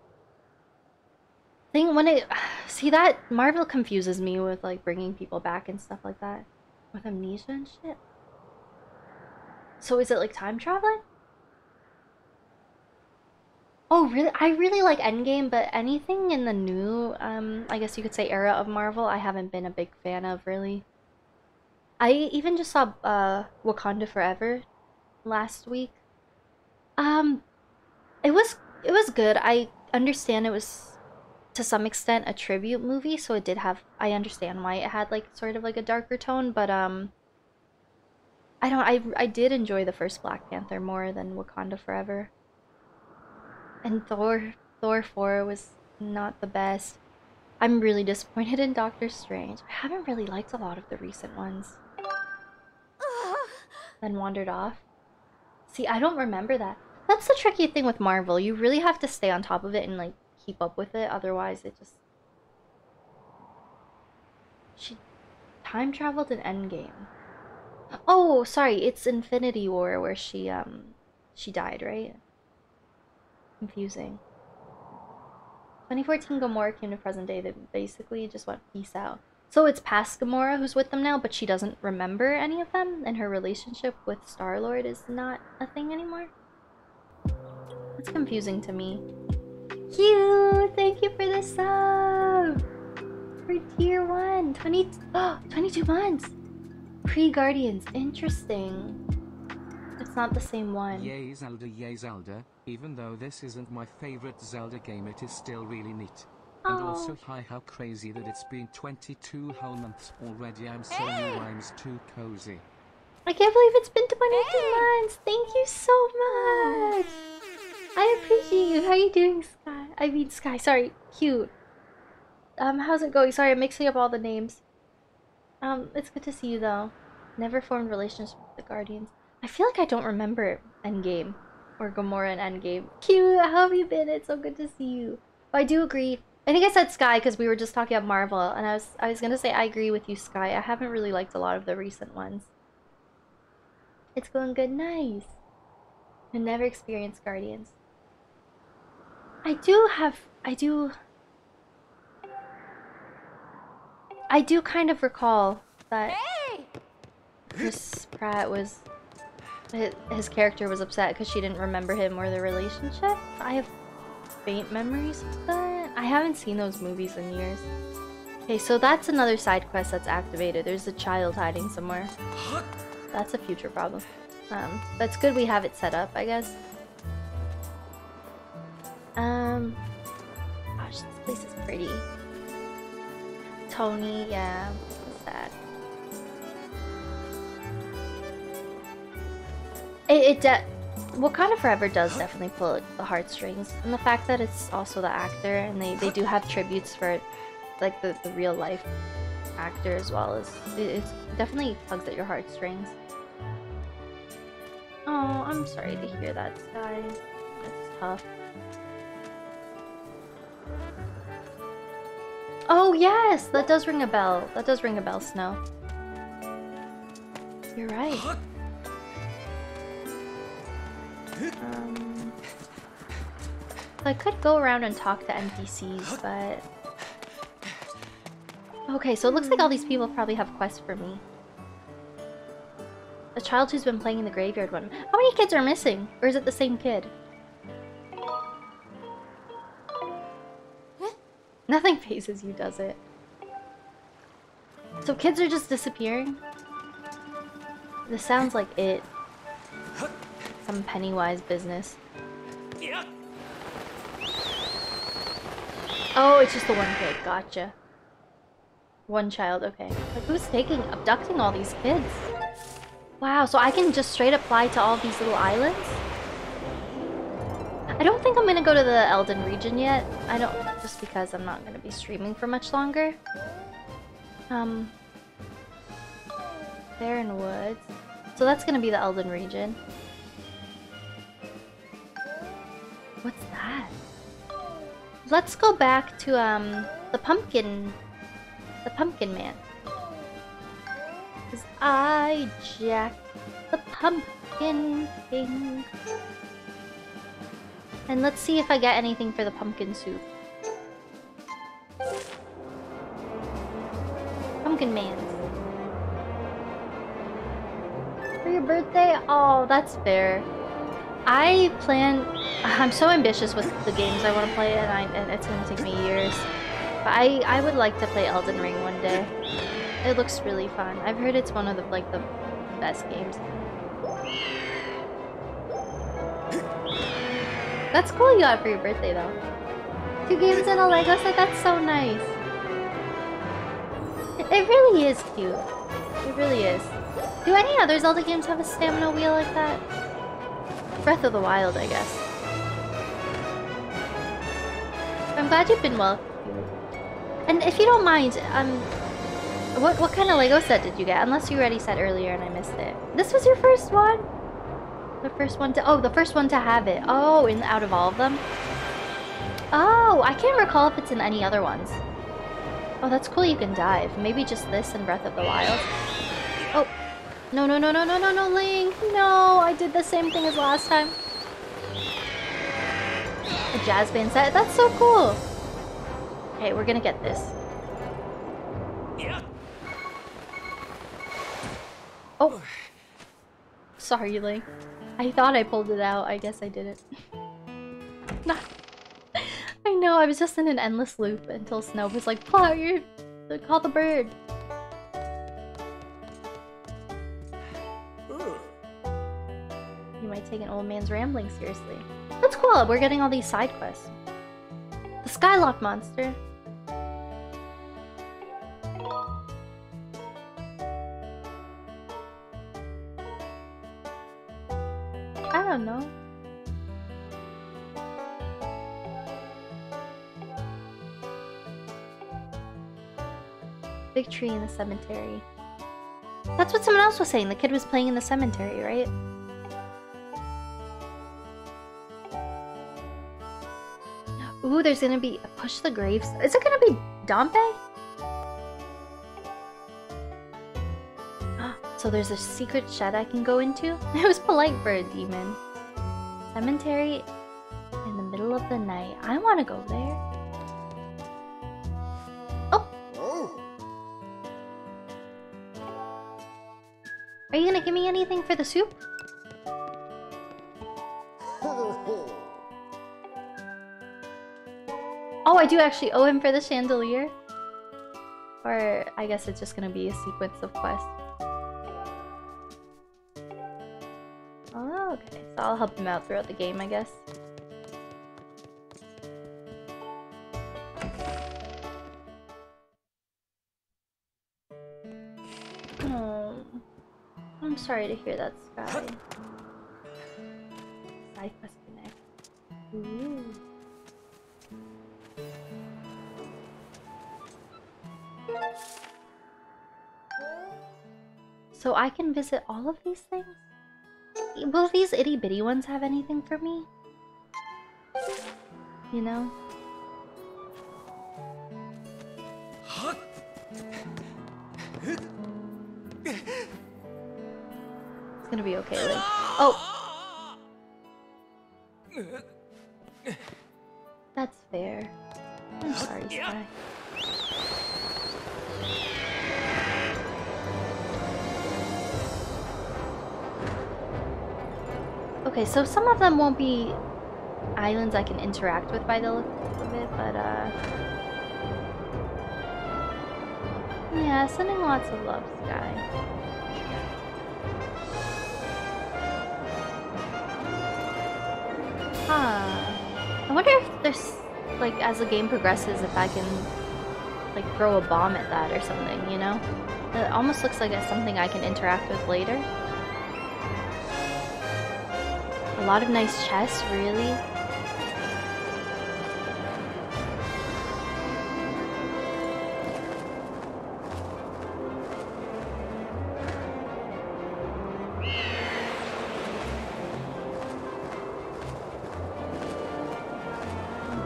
thing when it <sighs> see that Marvel confuses me with like bringing people back and stuff like that with amnesia and shit. So is it like time traveling? Oh really? I really like Endgame, but anything in the new, um, I guess you could say era of Marvel, I haven't been a big fan of really. I even just saw uh, Wakanda Forever last week. Um, it was it was good. I understand it was to some extent a tribute movie, so it did have I understand why it had like sort of like a darker tone, but um I don't I I did enjoy the first Black Panther more than Wakanda Forever. And Thor Thor 4 was not the best. I'm really disappointed in Doctor Strange. I haven't really liked a lot of the recent ones. then wandered off. See, I don't remember that. That's the tricky thing with Marvel. You really have to stay on top of it and like keep up with it. Otherwise, it just she time traveled in Endgame. Oh, sorry, it's Infinity War where she um she died, right? Confusing. 2014 Gamora came to present day that basically just went peace out. So it's past Gamora who's with them now, but she doesn't remember any of them, and her relationship with Star Lord is not a thing anymore. It's confusing to me you! Thank you for the sub! For tier 1! 20, oh, <gasps> 22 months! Pre-Guardians, interesting. It's not the same one. Yay Zelda, yay Zelda. Even though this isn't my favorite Zelda game, it is still really neat. And Oh. also, hi, how crazy that it's been 22 whole months already. I'm so new, rhymes too cozy. I can't believe it's been 22 months. Thank you so much. I appreciate you. How are you doing, Sky? I mean, Sky. Sorry, cute. Um, how's it going? Sorry, I'm mixing up all the names. Um, it's good to see you though. Never formed relationships with the Guardians. I feel like I don't remember Endgame or Gamora and Endgame. Cute. How have you been? It's so good to see you. Oh, I do agree. I think I said Sky because we were just talking about Marvel, and I was I was gonna say I agree with you, Sky. I haven't really liked a lot of the recent ones. It's going good, nice. I never experienced Guardians. I do have, I do, I do kind of recall that hey! Chris Pratt was, his, his character was upset because she didn't remember him or their relationship. I have faint memories of that. I haven't seen those movies in years. Okay, so that's another side quest that's activated. There's a child hiding somewhere. That's a future problem. Um, but it's good we have it set up, I guess. Um, gosh, this place is pretty. Tony, yeah, It, it Wakanda Forever does definitely pull the heartstrings, and the fact that it's also the actor, and they, they do have tributes for, like the, the real life actor as well as it, it's definitely tugs at your heartstrings. Oh, I'm sorry to hear that, Sky. That's tough. Oh, yes! That does ring a bell. That does ring a bell, Snow. You're right. Um, I could go around and talk to NPCs, but... Okay, so it looks like all these people probably have quests for me. A child who's been playing in the graveyard one. How many kids are missing? Or is it the same kid? Nothing phases you, does it? So kids are just disappearing? This sounds like it. Some Pennywise business. Oh, it's just the one kid. Gotcha. One child, okay. Like, who's taking, abducting all these kids? Wow, so I can just straight apply to all these little islands? I don't think I'm gonna go to the Eldin region yet. I don't, just because I'm not gonna be streaming for much longer. Um, Faron Woods. So that's gonna be the Eldin region. What's that? Let's go back to, um, the pumpkin, the pumpkin man. Cause I Jack the Pumpkin King. And let's see if I get anything for the pumpkin soup. Pumpkin Man. For your birthday? Oh, that's fair. I plan... I'm so ambitious with the games I want to play, and, I, and it's going to take me years. But I, I would like to play Elden Ring one day. It looks really fun. I've heard it's one of the like the best games. That's cool you got for your birthday though. Two games and a Lego set, that's so nice. It, it really is cute. It really is. Do any other Zelda games have a stamina wheel like that? Breath of the Wild, I guess. I'm glad you've been well. And if you don't mind, um, what what kind of Lego set did you get? Unless you already said earlier and I missed it. This was your first one? The first one to oh, the first one to have it. Oh, in out of all of them. Oh, I can't recall if it's in any other ones. Oh, that's cool. You can dive. Maybe just this and Breath of the Wild. No, no, no, no, no, no, no, Link. No, I did the same thing as last time. A jazz band set. That's so cool. Okay, we're gonna get this. Oh. Sorry, Link. I thought I pulled it out. I guess I didn't. <laughs> Not. I know. I was just in an endless loop until Snow was like, "Pull out your, call the bird." Am I taking old man's rambling seriously? That's cool. We're getting all these side quests. The Skyloft monster. I don't know. Big tree in the cemetery. That's what someone else was saying. The kid was playing in the cemetery, right? Ooh, there's gonna be a push the graves. Is it gonna be Dampé? <gasps> So there's a secret shed I can go into? <laughs> It was polite for a demon. Cemetery in the middle of the night. I want to go there. Oh! Are you gonna give me anything for the soup? Oh, I do actually owe him for the chandelier. Or I guess it's just gonna be a sequence of quests. Oh, okay. So I'll help him out throughout the game, I guess. Oh, I'm sorry to hear that, Sky. Side quest connect. Ooh. So I can visit all of these things? Will these itty bitty ones have anything for me? You know? It's gonna be okay, Link. Oh! That's fair. I'm sorry, Sky. Okay, so some of them won't be islands I can interact with by the look of it, but uh... Yeah, sending lots of love, Sky. Huh. I wonder if there's, like, as the game progresses, if I can, like, throw a bomb at that or something, you know? It almost looks like it's something I can interact with later. A lot of nice chests, really.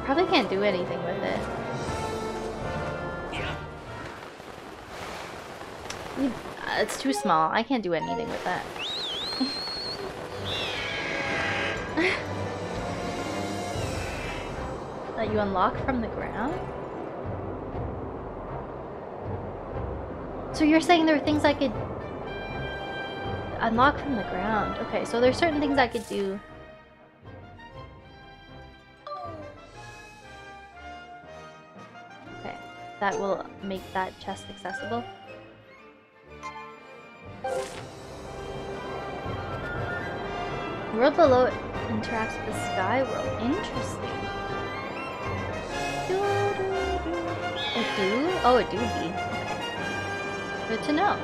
Probably can't do anything with it. Uh, It's too small. I can't do anything with that. You unlock from the ground? So you're saying there are things I could unlock from the ground. Okay, so there's certain things I could do. Okay, that will make that chest accessible. World below interacts with the sky world. Interesting. Oh, it do be. Good to know.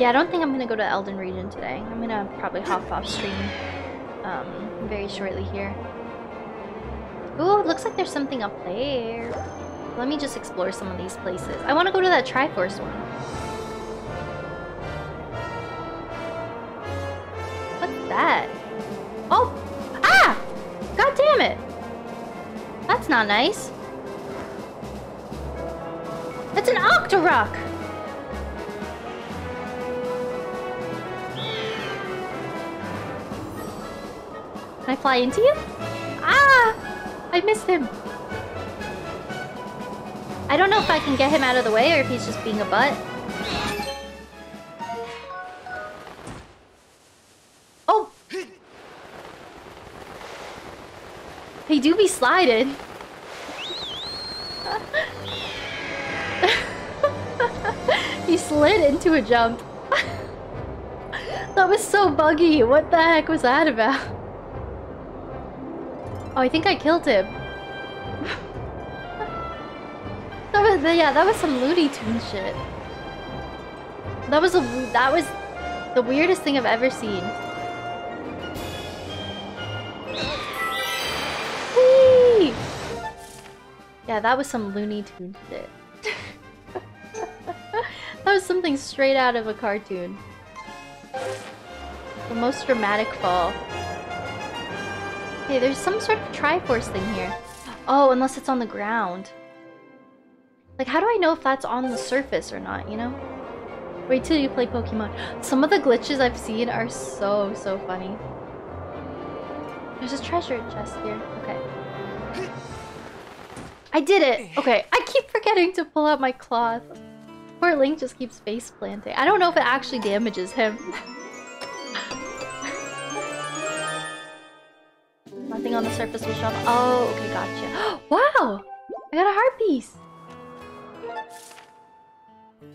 Yeah, I don't think I'm gonna go to Eldin Region today. I'm gonna probably hop off stream um, very shortly here. Ooh, looks like there's something up there. Let me just explore some of these places. I want to go to that Triforce one. What's that? Oh! Ah! God damn it! That's not nice. Octorok! Can I fly into you? Ah! I missed him. I don't know if I can get him out of the way or if he's just being a butt. Oh! He do be sliding. Slid into a jump. <laughs> That was so buggy. What the heck was that about? Oh, I think I killed him. <laughs> that was yeah, that was some Looney Tune shit. That was a that was the weirdest thing I've ever seen. <gasps> Whee! Yeah, that was some Looney Tune shit. Something straight out of a cartoon. The most dramatic fall. Okay, there's some sort of Triforce thing here. Oh, unless it's on the ground. Like, how do I know if that's on the surface or not, you know? Wait till you play Pokemon. Some of the glitches I've seen are so, so funny. There's a treasure chest here. Okay. I did it! Okay, I keep forgetting to pull out my cloth. Poor Link just keeps face planting. I don't know if it actually damages him. <laughs> Nothing on the surface will show. Oh, okay, gotcha. <gasps> wow! I got a heart piece!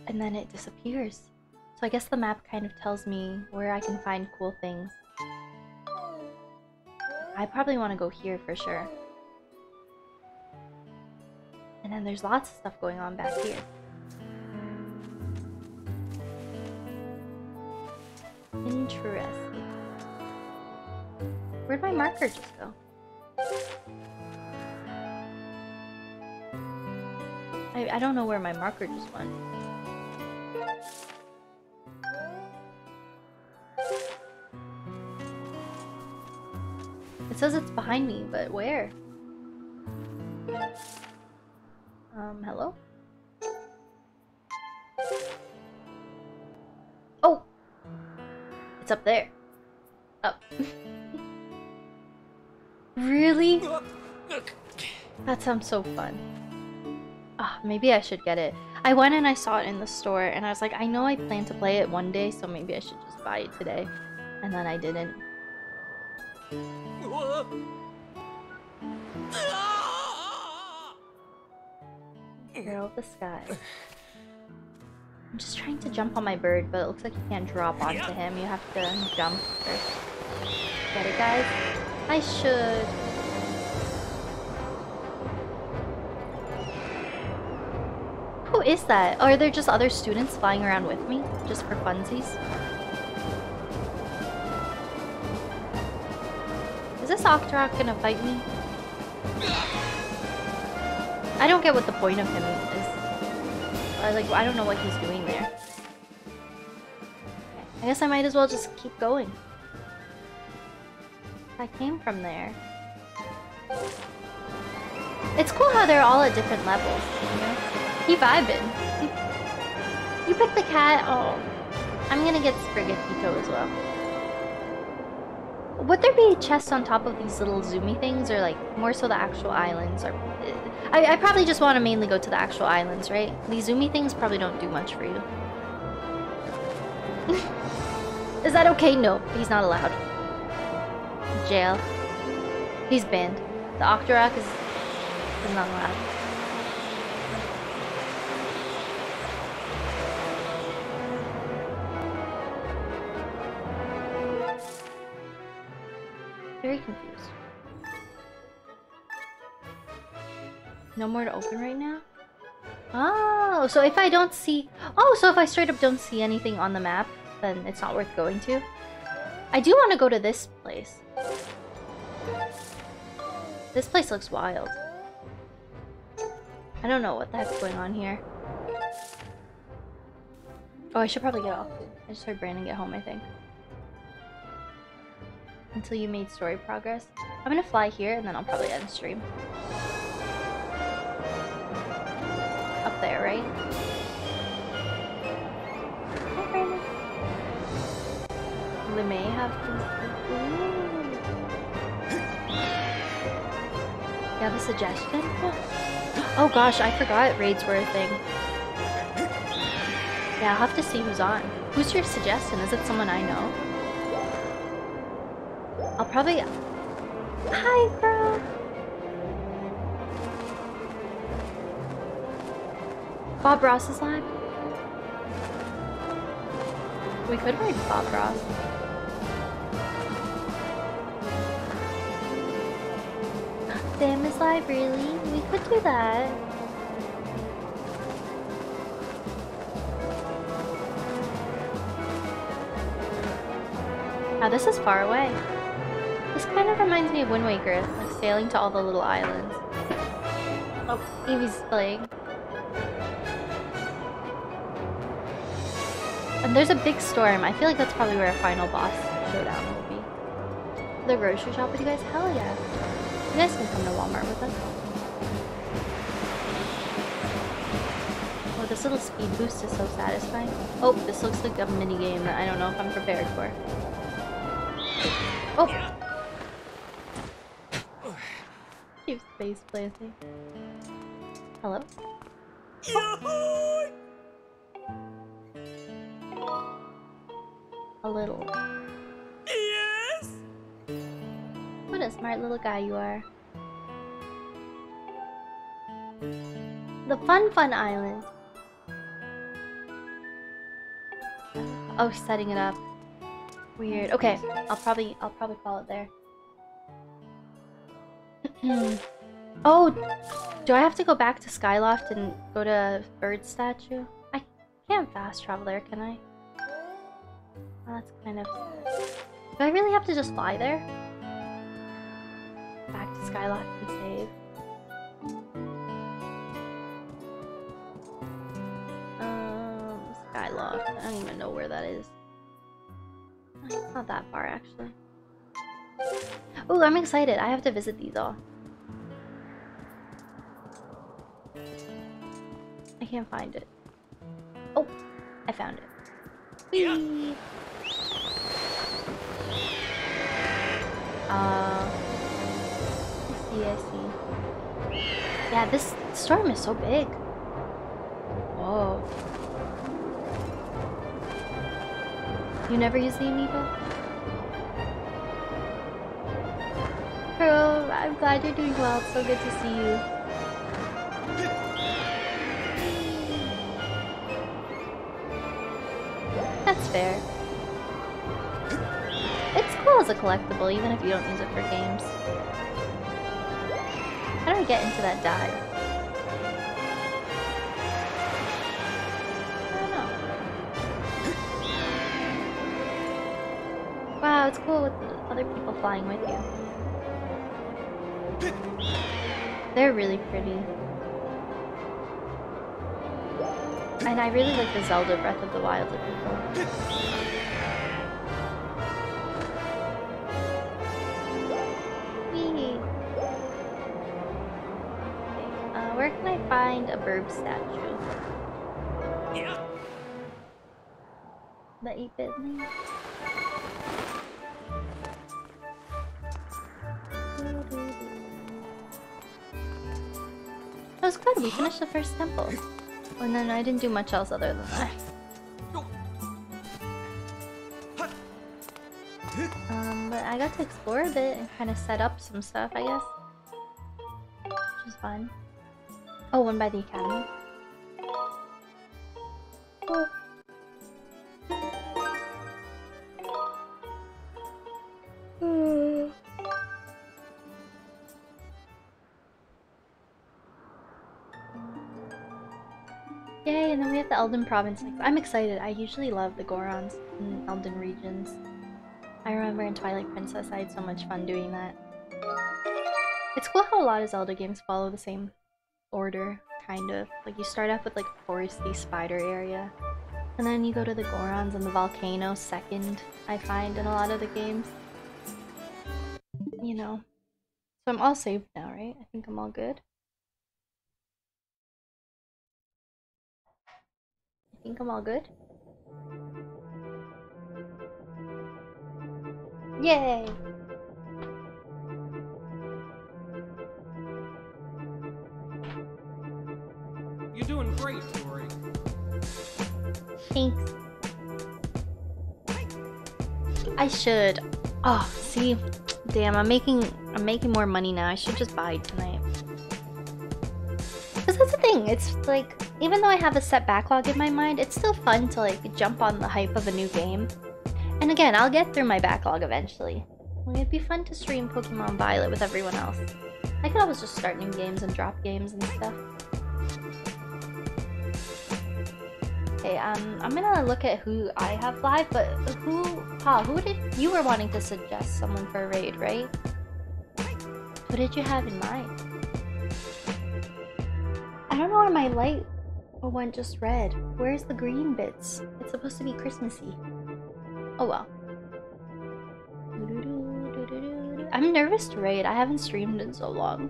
And then it disappears. So I guess the map kind of tells me where I can find cool things. I probably want to go here for sure. And then there's lots of stuff going on back here. Interesting. Where'd my marker just go? I, I don't know where my marker just went. It says it's behind me, but where? Um, hello? It's up there. Up. <laughs> really? That sounds so fun. Ah, maybe I should get it. I went and I saw it in the store and I was like, I know I plan to play it one day, so maybe I should just buy it today. And then I didn't. Hero of the sky. I'm just trying to jump on my bird, but it looks like you can't drop onto him. You have to jump first. Get it, guys? I should. Who is that? Are there just other students flying around with me? Just for funsies? Is this Octorok gonna fight me? I don't get what the point of him is. I, like, I don't know what he's doing there. I guess I might as well just keep going. I came from there. It's cool how they're all at different levels, you know? He vibing. You picked the cat? Oh. I'm gonna get Sprigatito as well. Would there be chests on top of these little zoomy things, or like more so the actual islands? Or I, I probably just want to mainly go to the actual islands, right? These zoomy things probably don't do much for you. <laughs> Is that okay? No, he's not allowed. Jail. He's banned. The Octorok is, is not allowed. No more to open right now? Oh, so if I don't see... Oh, so if I straight up don't see anything on the map, then it's not worth going to? I do want to go to this place. This place looks wild. I don't know what the heck's going on here. Oh, I should probably get off. I just heard Brandon get home, I think. Until you made story progress. I'm gonna fly here and then I'll probably end stream. There, right? We may have to... You have a suggestion? <gasps> Oh gosh, I forgot raids were a thing. Yeah, I'll have to see who's on. Who's your suggestion? Is it someone I know? I'll probably... Hi, bro! Bob Ross is live? We could ride Bob Ross. Sam is Live, really? We could do that. Now this is far away. This kind of reminds me of Wind Waker, like sailing to all the little islands. Oh, Evie's playing. And there's a big storm. I feel like that's probably where a final boss showdown will be. The grocery shop with you guys? Hell yeah. You guys can come to Walmart with us. Oh, this little speed boost is so satisfying. Oh, this looks like a mini game that I don't know if I'm prepared for. Oh! Keep space planting. Hello? A little. Yes! What a smart little guy you are. The Fun Fun Island. Oh, setting it up. Weird. Okay, I'll probably I'll probably call it there. <clears throat> oh, do I have to go back to Skyloft and go to Bird Statue? I can't fast travel there, can I? Oh, that's kind of... Do I really have to just fly there? Back to Skyloft and save. Um, Skyloft. I don't even know where that is. It's not that far, actually. Oh, I'm excited. I have to visit these all. I can't find it. Oh, I found it. Whee! Uh, I see, I see. Yeah, this storm is so big. Whoa. You never use the amiibo? Girl, I'm glad you're doing well. It's so good to see you. That's fair. As a collectible, even if you don't use it for games. How do I get into that dive? Wow, it's cool with other people flying with you. They're really pretty. And I really like the Zelda Breath of the Wild people. Burb statue? The 8-bit link? That was good. We finished the first temple. And then I didn't do much else other than that. Um, but I got to explore a bit and kind of set up some stuff, I guess. Which is fun. Oh, one by the academy. Oh. Yay, and then we have the Eldin Province. I'm excited. I usually love the Gorons in Eldin regions. I remember in Twilight Princess I had so much fun doing that. It's cool how a lot of Zelda games follow the same order, kind of. Like you start off with like foresty spider area, and then you go to the Gorons and the volcano second, I find in a lot of the games. You know. So I'm all saved now, right? I think I'm all good. I think I'm all good. Yay! Doing great, Tori. Thanks. I should. Oh, see, damn, I'm making I'm making more money now. I should just buy tonight. Cause that's the thing. It's like even though I have a set backlog in my mind, it's still fun to like jump on the hype of a new game. And again, I'll get through my backlog eventually. It'd be fun to stream Pokemon Violet with everyone else. I could always just start new games and drop games and stuff. Okay, um, I'm gonna look at who I have live, but who, Ha, who did, you were wanting to suggest someone for a raid, right? Who did you have in mind? I don't know where my light went just red. Where's the green bits? It's supposed to be Christmassy. Oh well. I'm nervous to raid. I haven't streamed in so long.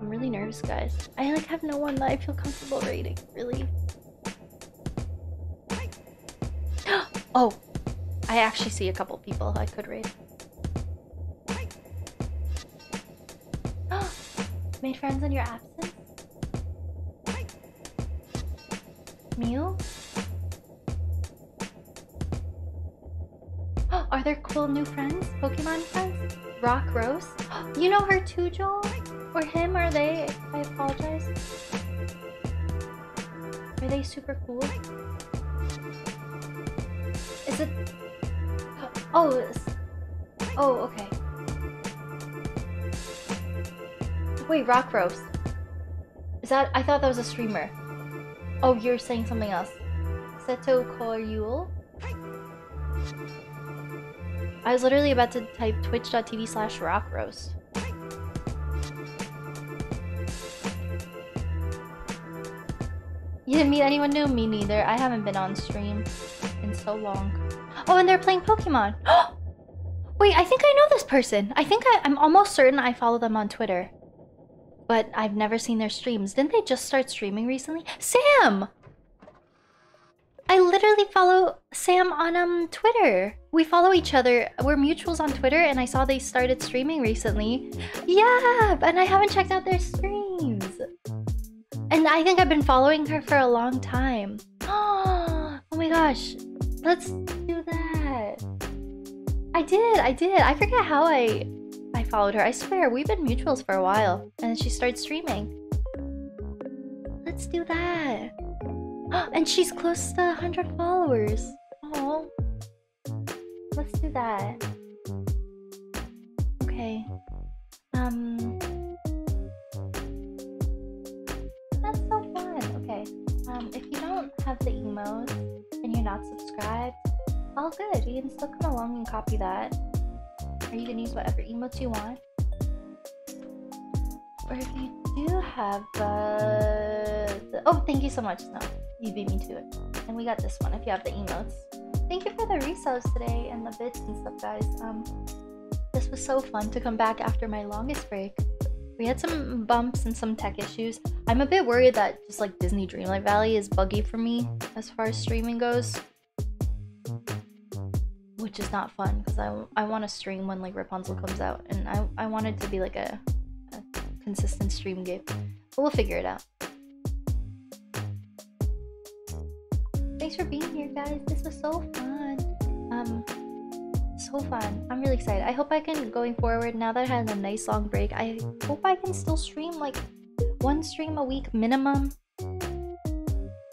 I'm really nervous, guys. I like have no one that I feel comfortable raiding, really. Oh, I actually see a couple people I could raid. <gasps> Made friends in your absence? Mew? <gasps> Are there cool new friends? Pokemon friends? Rock Rose? <gasps> You know her too, Joel? Or him? Are they? I apologize. Are they super cool? Is it... Oh, it's... Oh, okay. Wait, Rock Rose. Is that... I thought that was a streamer. Oh, you're saying something else. Seto Koryul? I was literally about to type twitch.tv slash rockroast. You didn't meet anyone new? Me neither. I haven't been on stream in so long. Oh, and they're playing Pokemon. <gasps> Wait, I think I know this person. I think I, I'm almost certain I follow them on Twitter. But I've never seen their streams. Didn't they just start streaming recently? Sam! I literally follow Sam on um Twitter. We follow each other. We're mutuals on Twitter and I saw they started streaming recently. Yeah, and I haven't checked out their streams. And I think I've been following her for a long time. <gasps> Oh my gosh. Let's do that. I did, I did. I forget how I I followed her. I swear, we've been mutuals for a while. And she started streaming. Let's do that. <gasps> and she's close to 100 followers. Oh. Let's do that. Okay. Um. That's so fun. Okay. Um, if you don't have the you're not subscribed, all good. You can still come along and copy that. Or you can use whatever emotes you want. Or if you do have uh, the... Oh, thank you so much, No, You beat me to it. And we got this one if you have the emotes. Thank you for the resells today and the bits and stuff, guys. Um, This was so fun to come back after my longest break. We had some bumps and some tech issues. I'm a bit worried that just like Disney Dreamlight Valley is buggy for me as far as streaming goes which is not fun because I, I want to stream when like Rapunzel comes out and I, I want it to be like a, a consistent stream game. But we'll figure it out. Thanks for being here guys. This was so fun. Um so fun. I'm really excited. I hope I can going forward now that I had a nice long break. I hope I can still stream like one stream a week minimum.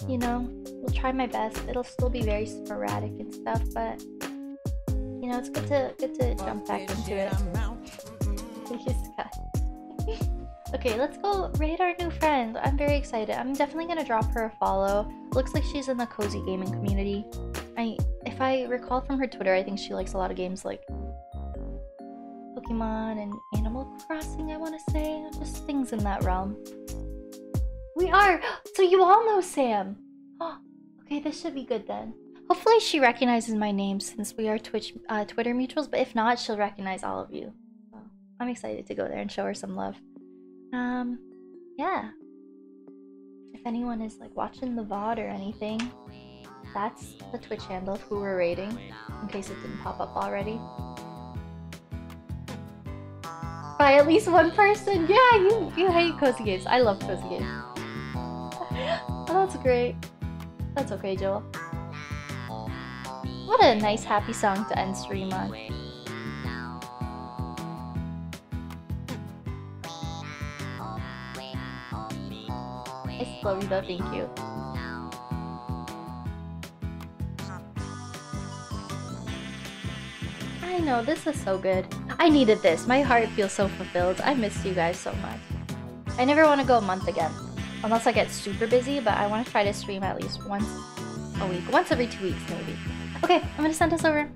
You know, we'll try my best. It'll still be very sporadic and stuff, but you know, it's good to good to jump back into it. <laughs> <laughs> okay, let's go raid our new friend. I'm very excited. I'm definitely gonna drop her a follow. Looks like she's in the cozy gaming community. I, if I recall from her Twitter, I think she likes a lot of games like Pokemon and Animal Crossing. I want to say just things in that realm. We are. <gasps> So you all know Sam. <gasps> okay, this should be good then. Hopefully she recognizes my name since we are Twitch, uh, Twitter mutuals, but if not, she'll recognize all of you. I'm excited to go there and show her some love. Um, yeah. If anyone is like watching the VOD or anything, that's the Twitch handle who we're rating, in case it didn't pop up already. By at least one person. Yeah, you you hate cozy games. I love cozy games. <laughs> oh, that's great. That's okay, Joel. What a nice happy song to end stream on. I still love you though, thank you. I know, this is so good. I needed this. My heart feels so fulfilled. I miss you guys so much. I never want to go a month again. Unless I get super busy, but I want to try to stream at least once a week. Once every two weeks, maybe. Okay, I'm gonna send this over.